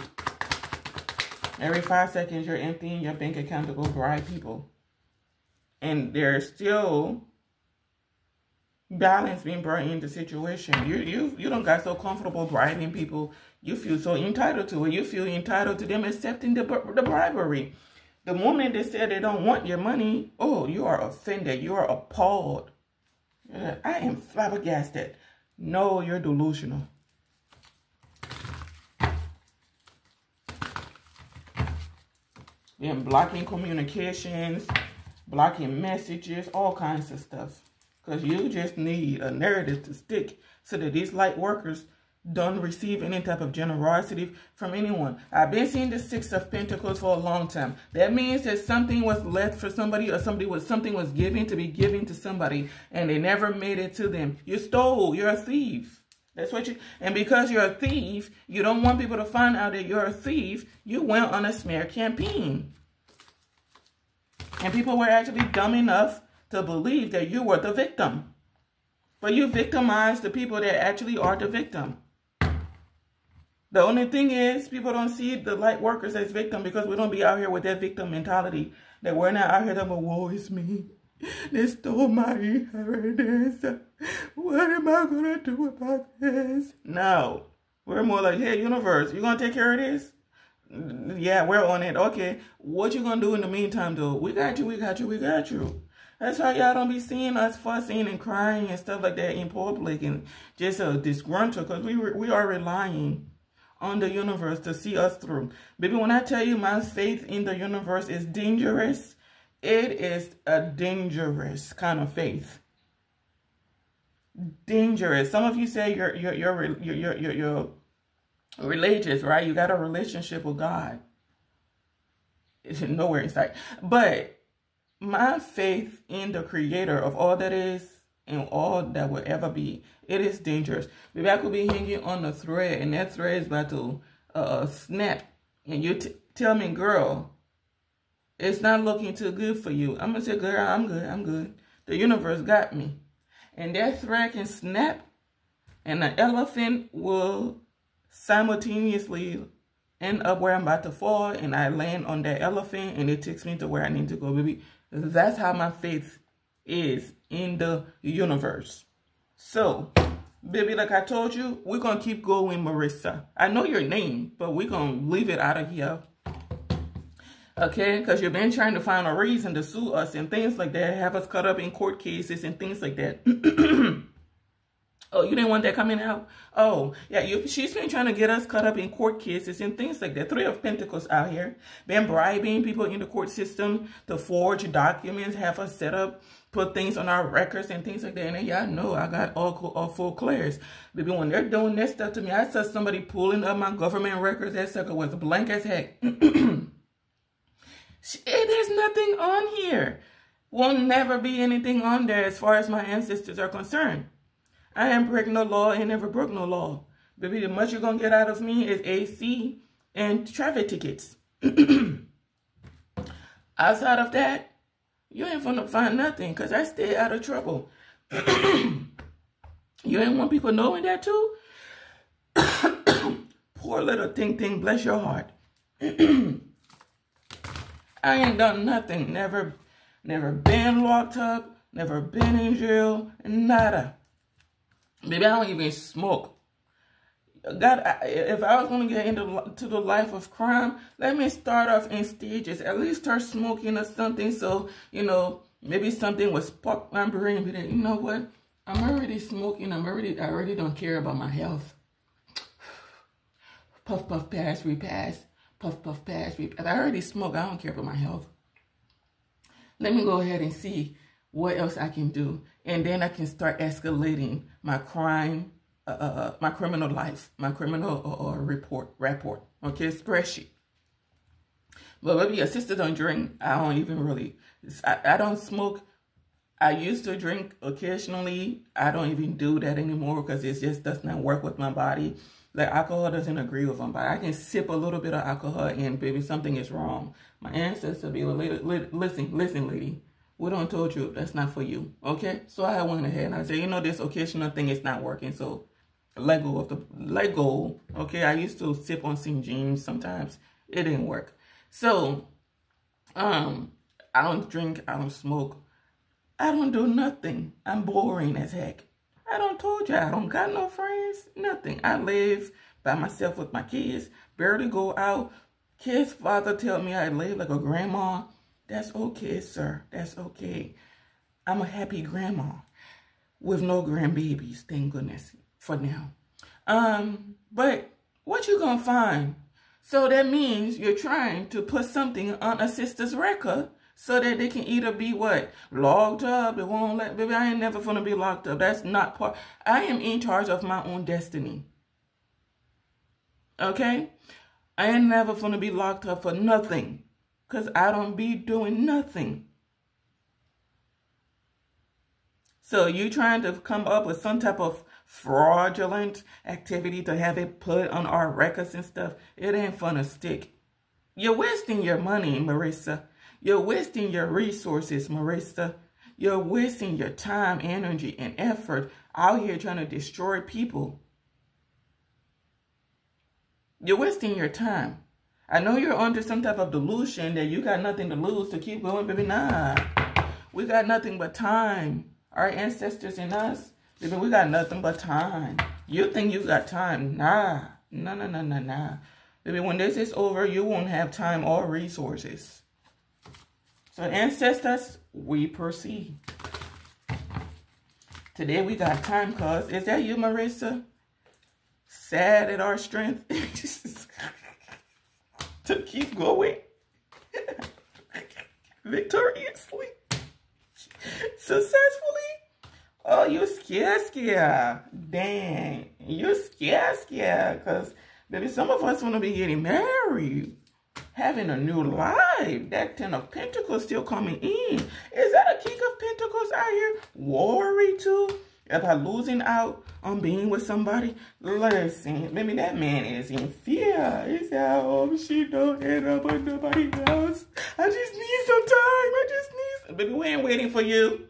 Every five seconds, you're emptying your bank account to go bribe people. And there's still balance being brought into situation. You you you don't got so comfortable bribing people. You feel so entitled to it. You feel entitled to them accepting the, the bribery. The moment they said they don't want your money, oh, you are offended. You are appalled. I am flabbergasted. No, you're delusional. Then blocking communications, blocking messages, all kinds of stuff. Because you just need a narrative to stick so that these light workers don't receive any type of generosity from anyone. I've been seeing the Six of Pentacles for a long time. That means that something was left for somebody or somebody was something was given to be given to somebody and they never made it to them. You stole. You're a thief. That's what you, and because you're a thief, you don't want people to find out that you're a thief, you went on a smear campaign. And people were actually dumb enough to believe that you were the victim. But you victimized the people that actually are the victim. The only thing is, people don't see the light workers as victim because we don't be out here with that victim mentality. That we're not out here that, woe is me. (laughs) They stole my inheritance. What am I going to do about this? No. We're more like, hey, universe, you going to take care of this? Yeah, we're on it. Okay. What you to do in the meantime, though? We got you, we got you, we got you. That's why y'all don't be seeing us fussing and crying and stuff like that in public and just uh, disgruntled because we, we are relying on the universe to see us through. Baby, when I tell you my faith in the universe is dangerous, it is a dangerous kind of faith. Dangerous. Some of you say you're you're you're you're you're, you're, you're religious, right? You got a relationship with God. It's nowhere in sight. But my faith in the creator of all that is and all that will ever be, it is dangerous. Maybe I could be hanging on a thread and that thread is about to uh, snap. And you tell me, girl, it's not looking too good for you. I'm going to say, girl, I'm good. I'm good. The universe got me. And that thread can snap and the elephant will simultaneously end up where I'm about to fall and I land on that elephant and it takes me to where I need to go, baby. That's how my faith is in the universe. So, baby, like I told you, we're going to keep going, Marissa. I know your name, but we're going to leave it out of here. Okay, because you've been trying to find a reason to sue us and things like that, have us cut up in court cases and things like that. (clears throat) oh, you didn't want that coming out? Oh, yeah, you, she's been trying to get us caught up in court cases and things like that. Three of Pentacles out here. Been bribing people in the court system to forge documents, have us set up, put things on our records and things like that. And y'all know I got all, all full clears. Baby, when they're doing that stuff to me, I saw somebody pulling up my government records. That sucker was blank as heck. (clears throat) Eh, there's nothing on here. Won't never be anything on there as far as my ancestors are concerned. I ain't breaking no law and never broke no law. Baby, the much you're going to get out of me is AC and traffic tickets. (clears throat) Outside of that, you ain't gonna find nothing because I stay out of trouble. (clears throat) you ain't want people knowing that too? (clears throat) Poor little thing thing, bless your heart. I ain't done nothing. Never, never been locked up. Never been in jail. Nada. Maybe I don't even smoke. God, if I was going to get into to the life of crime, let me start off in stages. At least start smoking or something. So, you know, maybe something was sparked my brain. But you know what? I'm already smoking. I'm already, I already don't care about my health. (sighs) Puff, puff, pass, repass puff, puff, pass. If I already smoke, I don't care about my health. Let me go ahead and see what else I can do. And then I can start escalating my crime, uh, uh, uh my criminal life, my criminal uh, uh, report, report, okay, spreadsheet. But maybe your sister don't drink. I don't even really, I, I don't smoke. I used to drink occasionally. I don't even do that anymore because it just does not work with my body. Like alcohol doesn't agree with my body. I can sip a little bit of alcohol and baby, something is wrong. My ancestor be like, listen, listen, lady, we don't told you that's not for you, okay? So I went ahead and I said, you know, this occasional thing is not working, so let go of the, let go, okay? I used to sip on St. James sometimes. It didn't work. So, um, I don't drink, I don't smoke, I don't do nothing. I'm boring as heck. I don't told you I don't got no friends, nothing. I live by myself with my kids, barely go out. Kids' father tell me I live like a grandma. That's okay, sir. That's okay. I'm a happy grandma with no grandbabies, thank goodness, for now. Um, but what you gonna find? So that means you're trying to put something on a sister's record so that they can either be what? Locked up. They won't let, baby, I ain't never gonna be locked up. That's not part. I am in charge of my own destiny. Okay? I ain't never gonna be locked up for nothing. Because I don't be doing nothing. So you trying to come up with some type of fraudulent activity to have it put on our records and stuff, it ain't gonna stick. You're wasting your money, Marissa. You're wasting your resources, Marissa. You're wasting your time, energy, and effort out here trying to destroy people. You're wasting your time. I know you're under some type of delusion that you got nothing to lose to keep going, baby. Nah. We got nothing but time. Our ancestors and us, baby, we got nothing but time. You think you got time. Nah. No, no, no, no, nah. Baby, when this is over, you won't have time or resources. So ancestors, we proceed. Today we got time cause. Is that you, Marissa? Sad at our strength (laughs) to keep going (laughs) victoriously, successfully. Oh, you scared, scared. Dang, you scared, scared. Because, maybe some of us want to be getting married having a new life. That Ten of Pentacles still coming in. Is that a King of Pentacles out here? Worry too? About losing out on being with somebody? Listen, maybe that man is in fear. He said, I hope she don't end up with nobody else. I just need some time. I just need some. Baby, we ain't waiting for you.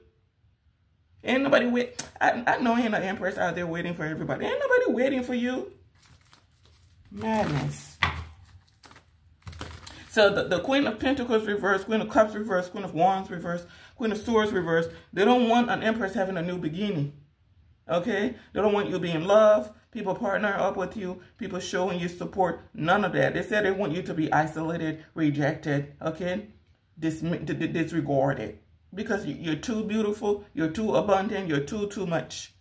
Ain't nobody wait. I, I know ain't an empress out there waiting for everybody. Ain't nobody waiting for you. Madness. So the, the Queen of Pentacles reverse, Queen of Cups reverse, Queen of Wands reverse, Queen of Swords reverse. They don't want an Empress having a new beginning. Okay? They don't want you to be in love, people partner up with you, people showing you support. None of that. They said they want you to be isolated, rejected, okay? Dis disregarded. Because you're too beautiful, you're too abundant, you're too, too much.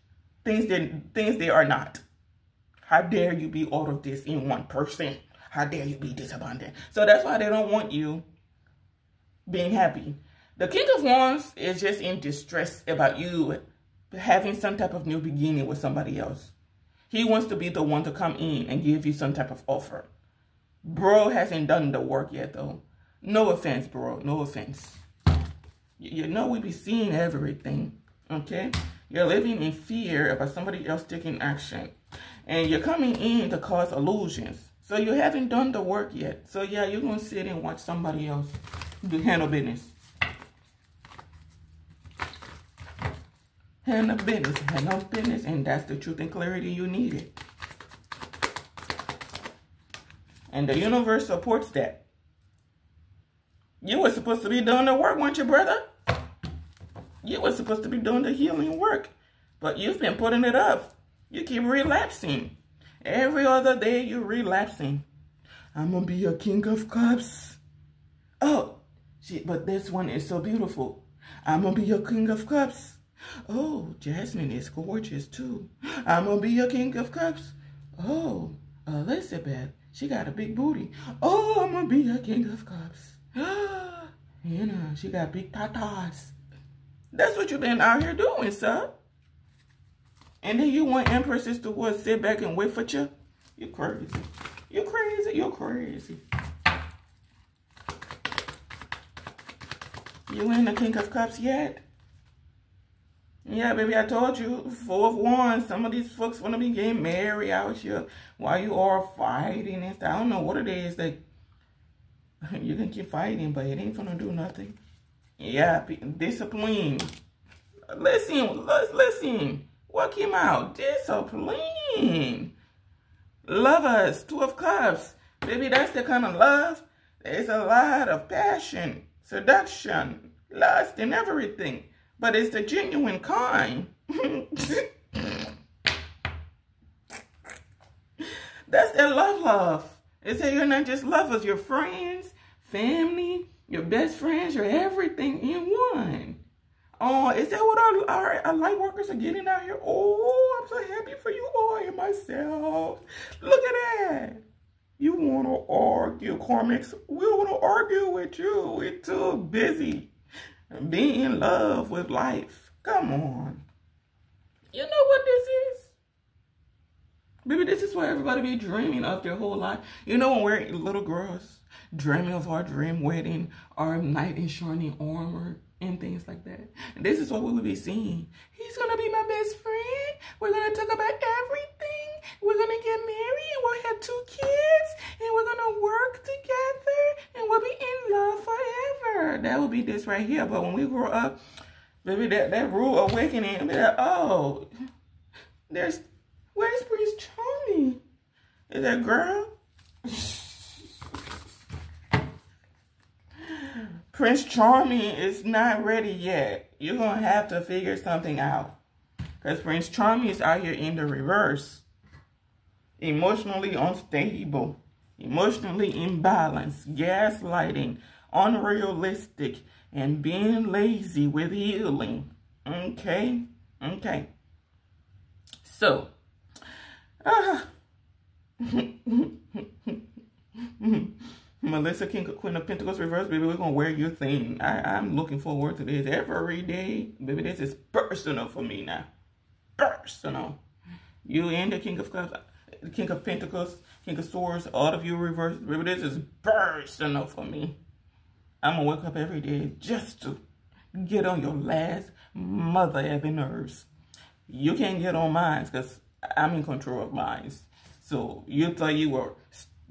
Things they, things they are not. How dare you be all of this in one person? How dare you be this abundant? So that's why they don't want you being happy. The King of Wands is just in distress about you having some type of new beginning with somebody else. He wants to be the one to come in and give you some type of offer. Bro hasn't done the work yet, though. No offense, bro. No offense. You know we be seeing everything, okay? You're living in fear about somebody else taking action. And you're coming in to cause illusions. So you haven't done the work yet. So yeah, you're going to sit and watch somebody else do handle business. Handle business, handle business, and that's the truth and clarity you needed. And the universe supports that. You were supposed to be doing the work, weren't you, brother? You were supposed to be doing the healing work, but you've been putting it up. You keep relapsing. Every other day, you're relapsing. I'm going to be a king of cups. Oh, shit, but this one is so beautiful. I'm going to be a king of cups. Oh, Jasmine is gorgeous too. I'm gonna be your king of cups. Oh, Elizabeth, she got a big booty. Oh, I'm gonna be your king of cups. (gasps) you know, she got big tatas. That's what you've been out here doing, sir. And then you want empresses to what? Sit back and wait for you? You crazy. You crazy. You're crazy. You ain't the king of cups yet? Yeah, baby, I told you, four of one, some of these folks want to be getting married out here while you are fighting and stuff. I don't know what it is that (laughs) you can keep fighting, but it ain't gonna do nothing. Yeah, discipline. Listen, listen. What came out? Discipline. Lovers, two of cups. Baby, that's the kind of love. There's a lot of passion, seduction, lust, and everything but it's the genuine kind. That's their love love. It's that you're not just lovers, you're friends, family, your best friends, your everything in one. Oh, is that what our, our, our, light workers are getting out here? Oh, I'm so happy for you all and myself. Look at that. You want to argue, Karmics. We want to argue with you. We're too busy be in love with life. Come on. You know what this is? Baby, this is what everybody be dreaming of their whole life. You know when we're little girls dreaming of our dream wedding, our knight in shining armor, and things like that. And this is what we will be seeing. He's going to be my best friend. We're going to talk about everything. We're to get married and we'll have two kids and we're to work together and we'll be in love forever. That will be this right here. But when we grow up, baby, that, that rule awakening, be like, oh, there's, where's Prince Charming? Is that girl? Prince Charming is not ready yet. You're going to have to figure something out. Because Prince Charming is out here in the reverse. Emotionally unstable. Emotionally imbalanced. Gaslighting. Unrealistic. And being lazy with healing. Okay? Okay. So. Uh, (laughs) Melissa King, Queen of Pentacles reverse, baby, we're to wear your thing. I, I'm looking forward to this every day. Baby, this is personal for me now. Personal. You and the King of Cups, the King of Pentacles, King of Swords, all of you reverse. This is personal for me. I'm going to wake up every day just to get on your last mother ever nerves. You can't get on mine because I'm in control of mine. So you thought you were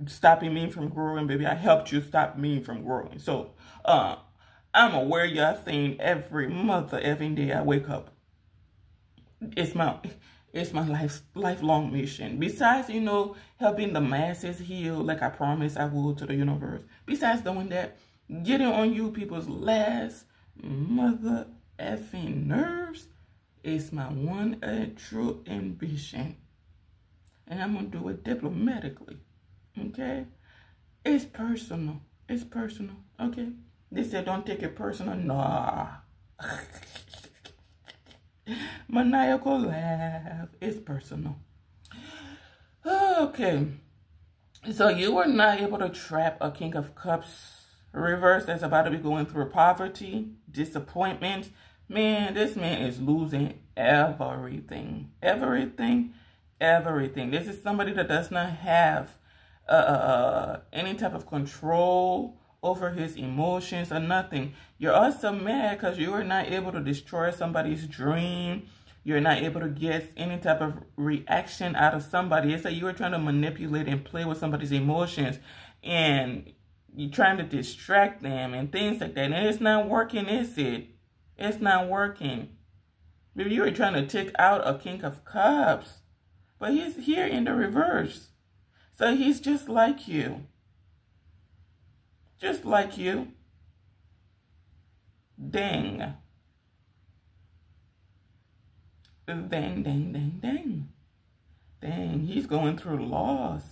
stopping me from growing, baby. I helped you stop me from growing. So, uh, I'm aware y'all thing every mother, every day I wake up. It's my, It's my life lifelong mission. Besides, you know, helping the masses heal like I promised I will to the universe. Besides doing that, getting on you people's last mother effing nerves is my one and true ambition. And I'm going to do it diplomatically. Okay? It's personal. It's personal. Okay? They said don't take it personal. Nah. (laughs) (laughs) Maniacal laugh. It's personal. Okay. So you were not able to trap a King of Cups reverse that's about to be going through poverty, disappointment. Man, this man is losing everything. Everything. Everything. This is somebody that does not have uh, uh, uh any type of control over his emotions or nothing. You're also mad because you were not able to destroy somebody's dream. You're not able to get any type of reaction out of somebody. It's like you were trying to manipulate and play with somebody's emotions and you're trying to distract them and things like that. And it's not working, is it? It's not working. Maybe you were trying to take out a king of cups. But he's here in the reverse. So he's just like you just like you. Dang. Dang, dang, dang, dang. Dang, he's going through loss.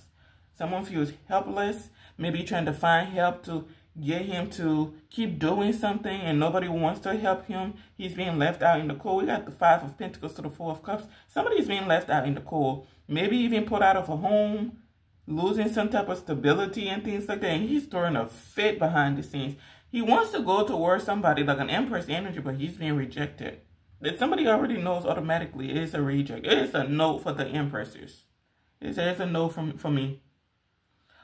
Someone feels helpless, maybe trying to find help to get him to keep doing something and nobody wants to help him. He's being left out in the cold. We got the Five of Pentacles to the Four of Cups. Somebody's being left out in the cold. Maybe even put out of a home losing some type of stability and things like that. And he's throwing a fit behind the scenes. He wants to go towards somebody like an Empress energy, but he's being rejected. That somebody already knows automatically it's a reject. It's a no for the Empresses. It's, it's a no from, for me.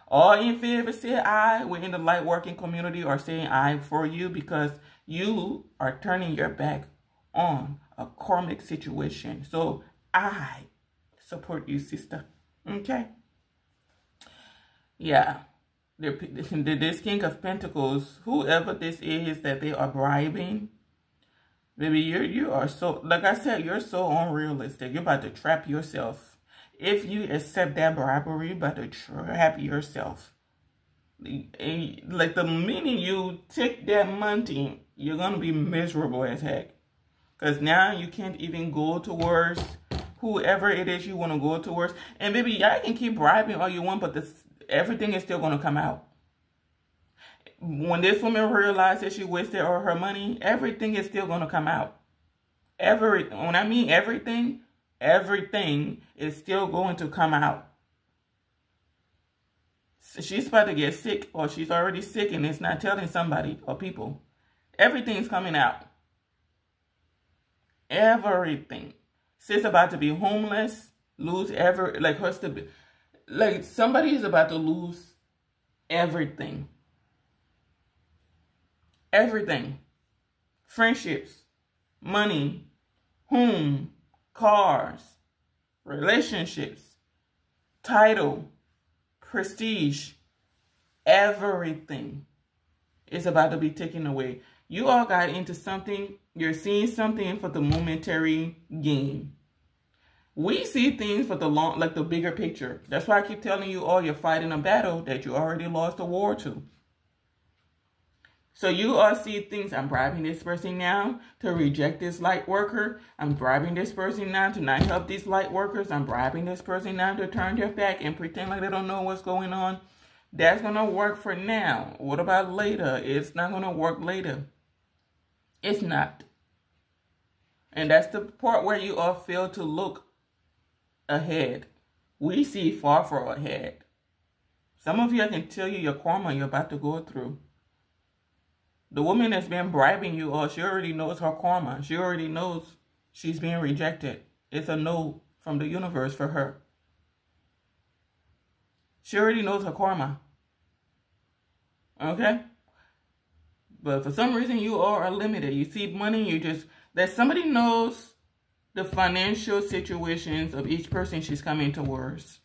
All in favor say aye within the light working community are saying aye for you because you are turning your back on a karmic situation. So I support you, sister. Okay? Yeah. the, This King of Pentacles, whoever this is that they are bribing, baby, you you are so, like I said, you're so unrealistic. You're about to trap yourself. If you accept that bribery, you're about to trap yourself. Like the minute you take that money, you're going to be miserable as heck. Because now you can't even go towards whoever it is you want to go towards. And baby, y'all can keep bribing all you want, but this everything is still going to come out. When this woman realizes she wasted all her money, everything is still going to come out. Every when I mean everything, everything is still going to come out. She's about to get sick or she's already sick and it's not telling somebody or people. Everything's coming out. Everything. Sis about to be homeless, lose ever like her stability like somebody is about to lose everything. Everything. Friendships, money, home, cars, relationships, title, prestige, everything is about to be taken away. You all got into something, you're seeing something for the momentary gain. We see things for the long, like the bigger picture. That's why I keep telling you, oh, you're fighting a battle that you already lost a war to. So you all see things, I'm bribing this person now to reject this light worker. I'm bribing this person now to not help these light workers. I'm bribing this person now to turn their back and pretend like they don't know what's going on. That's going to work for now. What about later? It's not going to work later. It's not. And that's the part where you all fail to look ahead. We see far, far ahead. Some of you, I can tell you your karma you're about to go through. The woman that's been bribing you, oh, she already knows her karma. She already knows she's being rejected. It's a no from the universe for her. She already knows her karma. Okay? But for some reason, you are limited. You see money, you just, that somebody knows the financial situations of each person she's coming towards.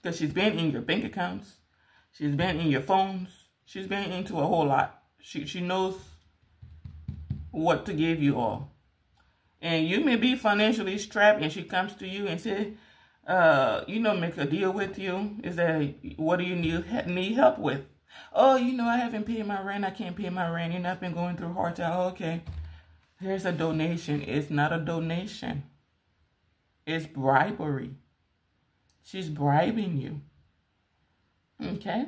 Because she's been in your bank accounts. She's been in your phones. She's been into a whole lot. She, she knows what to give you all. And you may be financially strapped and she comes to you and says, uh, you know, make a deal with you. Is that what do you need need help with? Oh, you know, I haven't paid my rent. I can't pay my rent. You know, I've been going through hard time. Oh, okay. Here's a donation. It's not a donation. It's bribery. She's bribing you. Okay?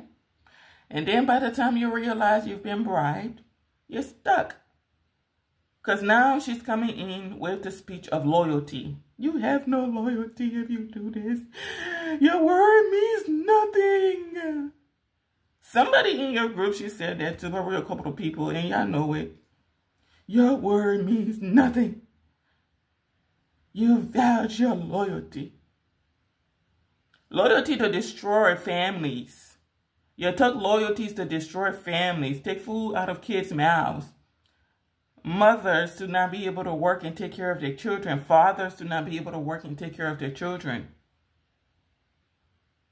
And then by the time you realize you've been bribed, you're stuck. Because now she's coming in with the speech of loyalty. You have no loyalty if you do this. Your word means nothing. Somebody in your group, she said that to probably a couple of people, and y'all know it. Your word means nothing. You vowed your loyalty. Loyalty to destroy families. You took loyalties to destroy families, take food out of kids' mouths. Mothers to not be able to work and take care of their children. Fathers to not be able to work and take care of their children.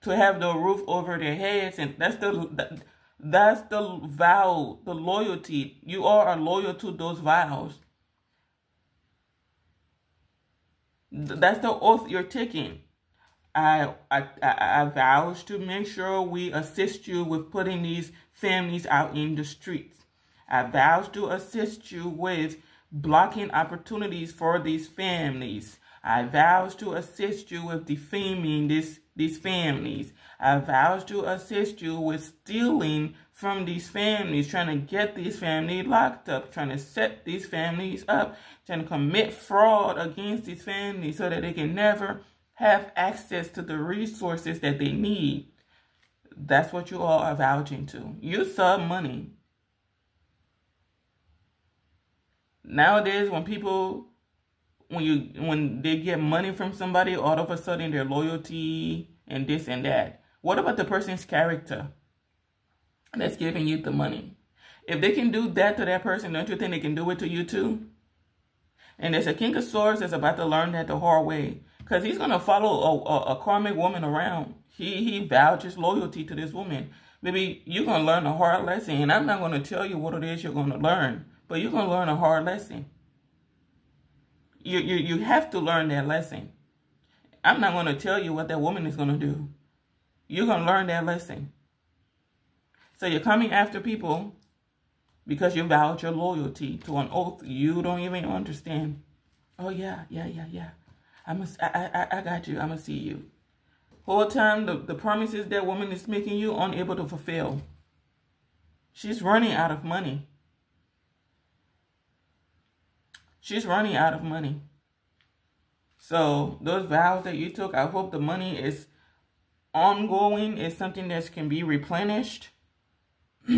To have the roof over their heads. And that's the that's the vow, the loyalty. You are loyal to those vows. That's the oath you're taking. I, I, I, vows to make sure we assist you with putting these families out in the streets. I vows to assist you with blocking opportunities for these families. I vows to assist you with defaming this, these families. I vows to assist you with stealing from these families, trying to get these families locked up, trying to set these families up, trying to commit fraud against these families so that they can never have access to the resources that they need. That's what you all are vouching to. You sub money. Nowadays, when people, when you, when they get money from somebody, all of a sudden their loyalty and this and that. What about the person's character that's giving you the money? If they can do that to that person, don't you think they can do it to you too? And there's a king of swords that's about to learn that the hard way. Because he's going to follow a, a, a, karmic woman around. He, he vouches loyalty to this woman. Maybe you're going to learn a hard lesson. And I'm not going to tell you what it is you're going to learn. But you're going to learn a hard lesson. You, you, you have to learn that lesson. I'm not going to tell you what that woman is going to do. You're going to learn that lesson. So you're coming after people because you vowed your loyalty to an oath you don't even understand. Oh, yeah, yeah, yeah, yeah. I'm a, I, I, I got you. I'm going to see you. Whole time, the, the promises that woman is making you unable to fulfill. She's running out of money. She's running out of money. So those vows that you took, I hope the money is ongoing, is something that can be replenished. (clears throat)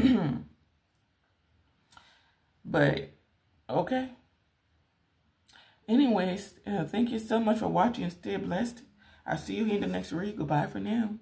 but, okay. Anyways, uh, thank you so much for watching. Stay blessed. I'll see you in the next read. Goodbye for now.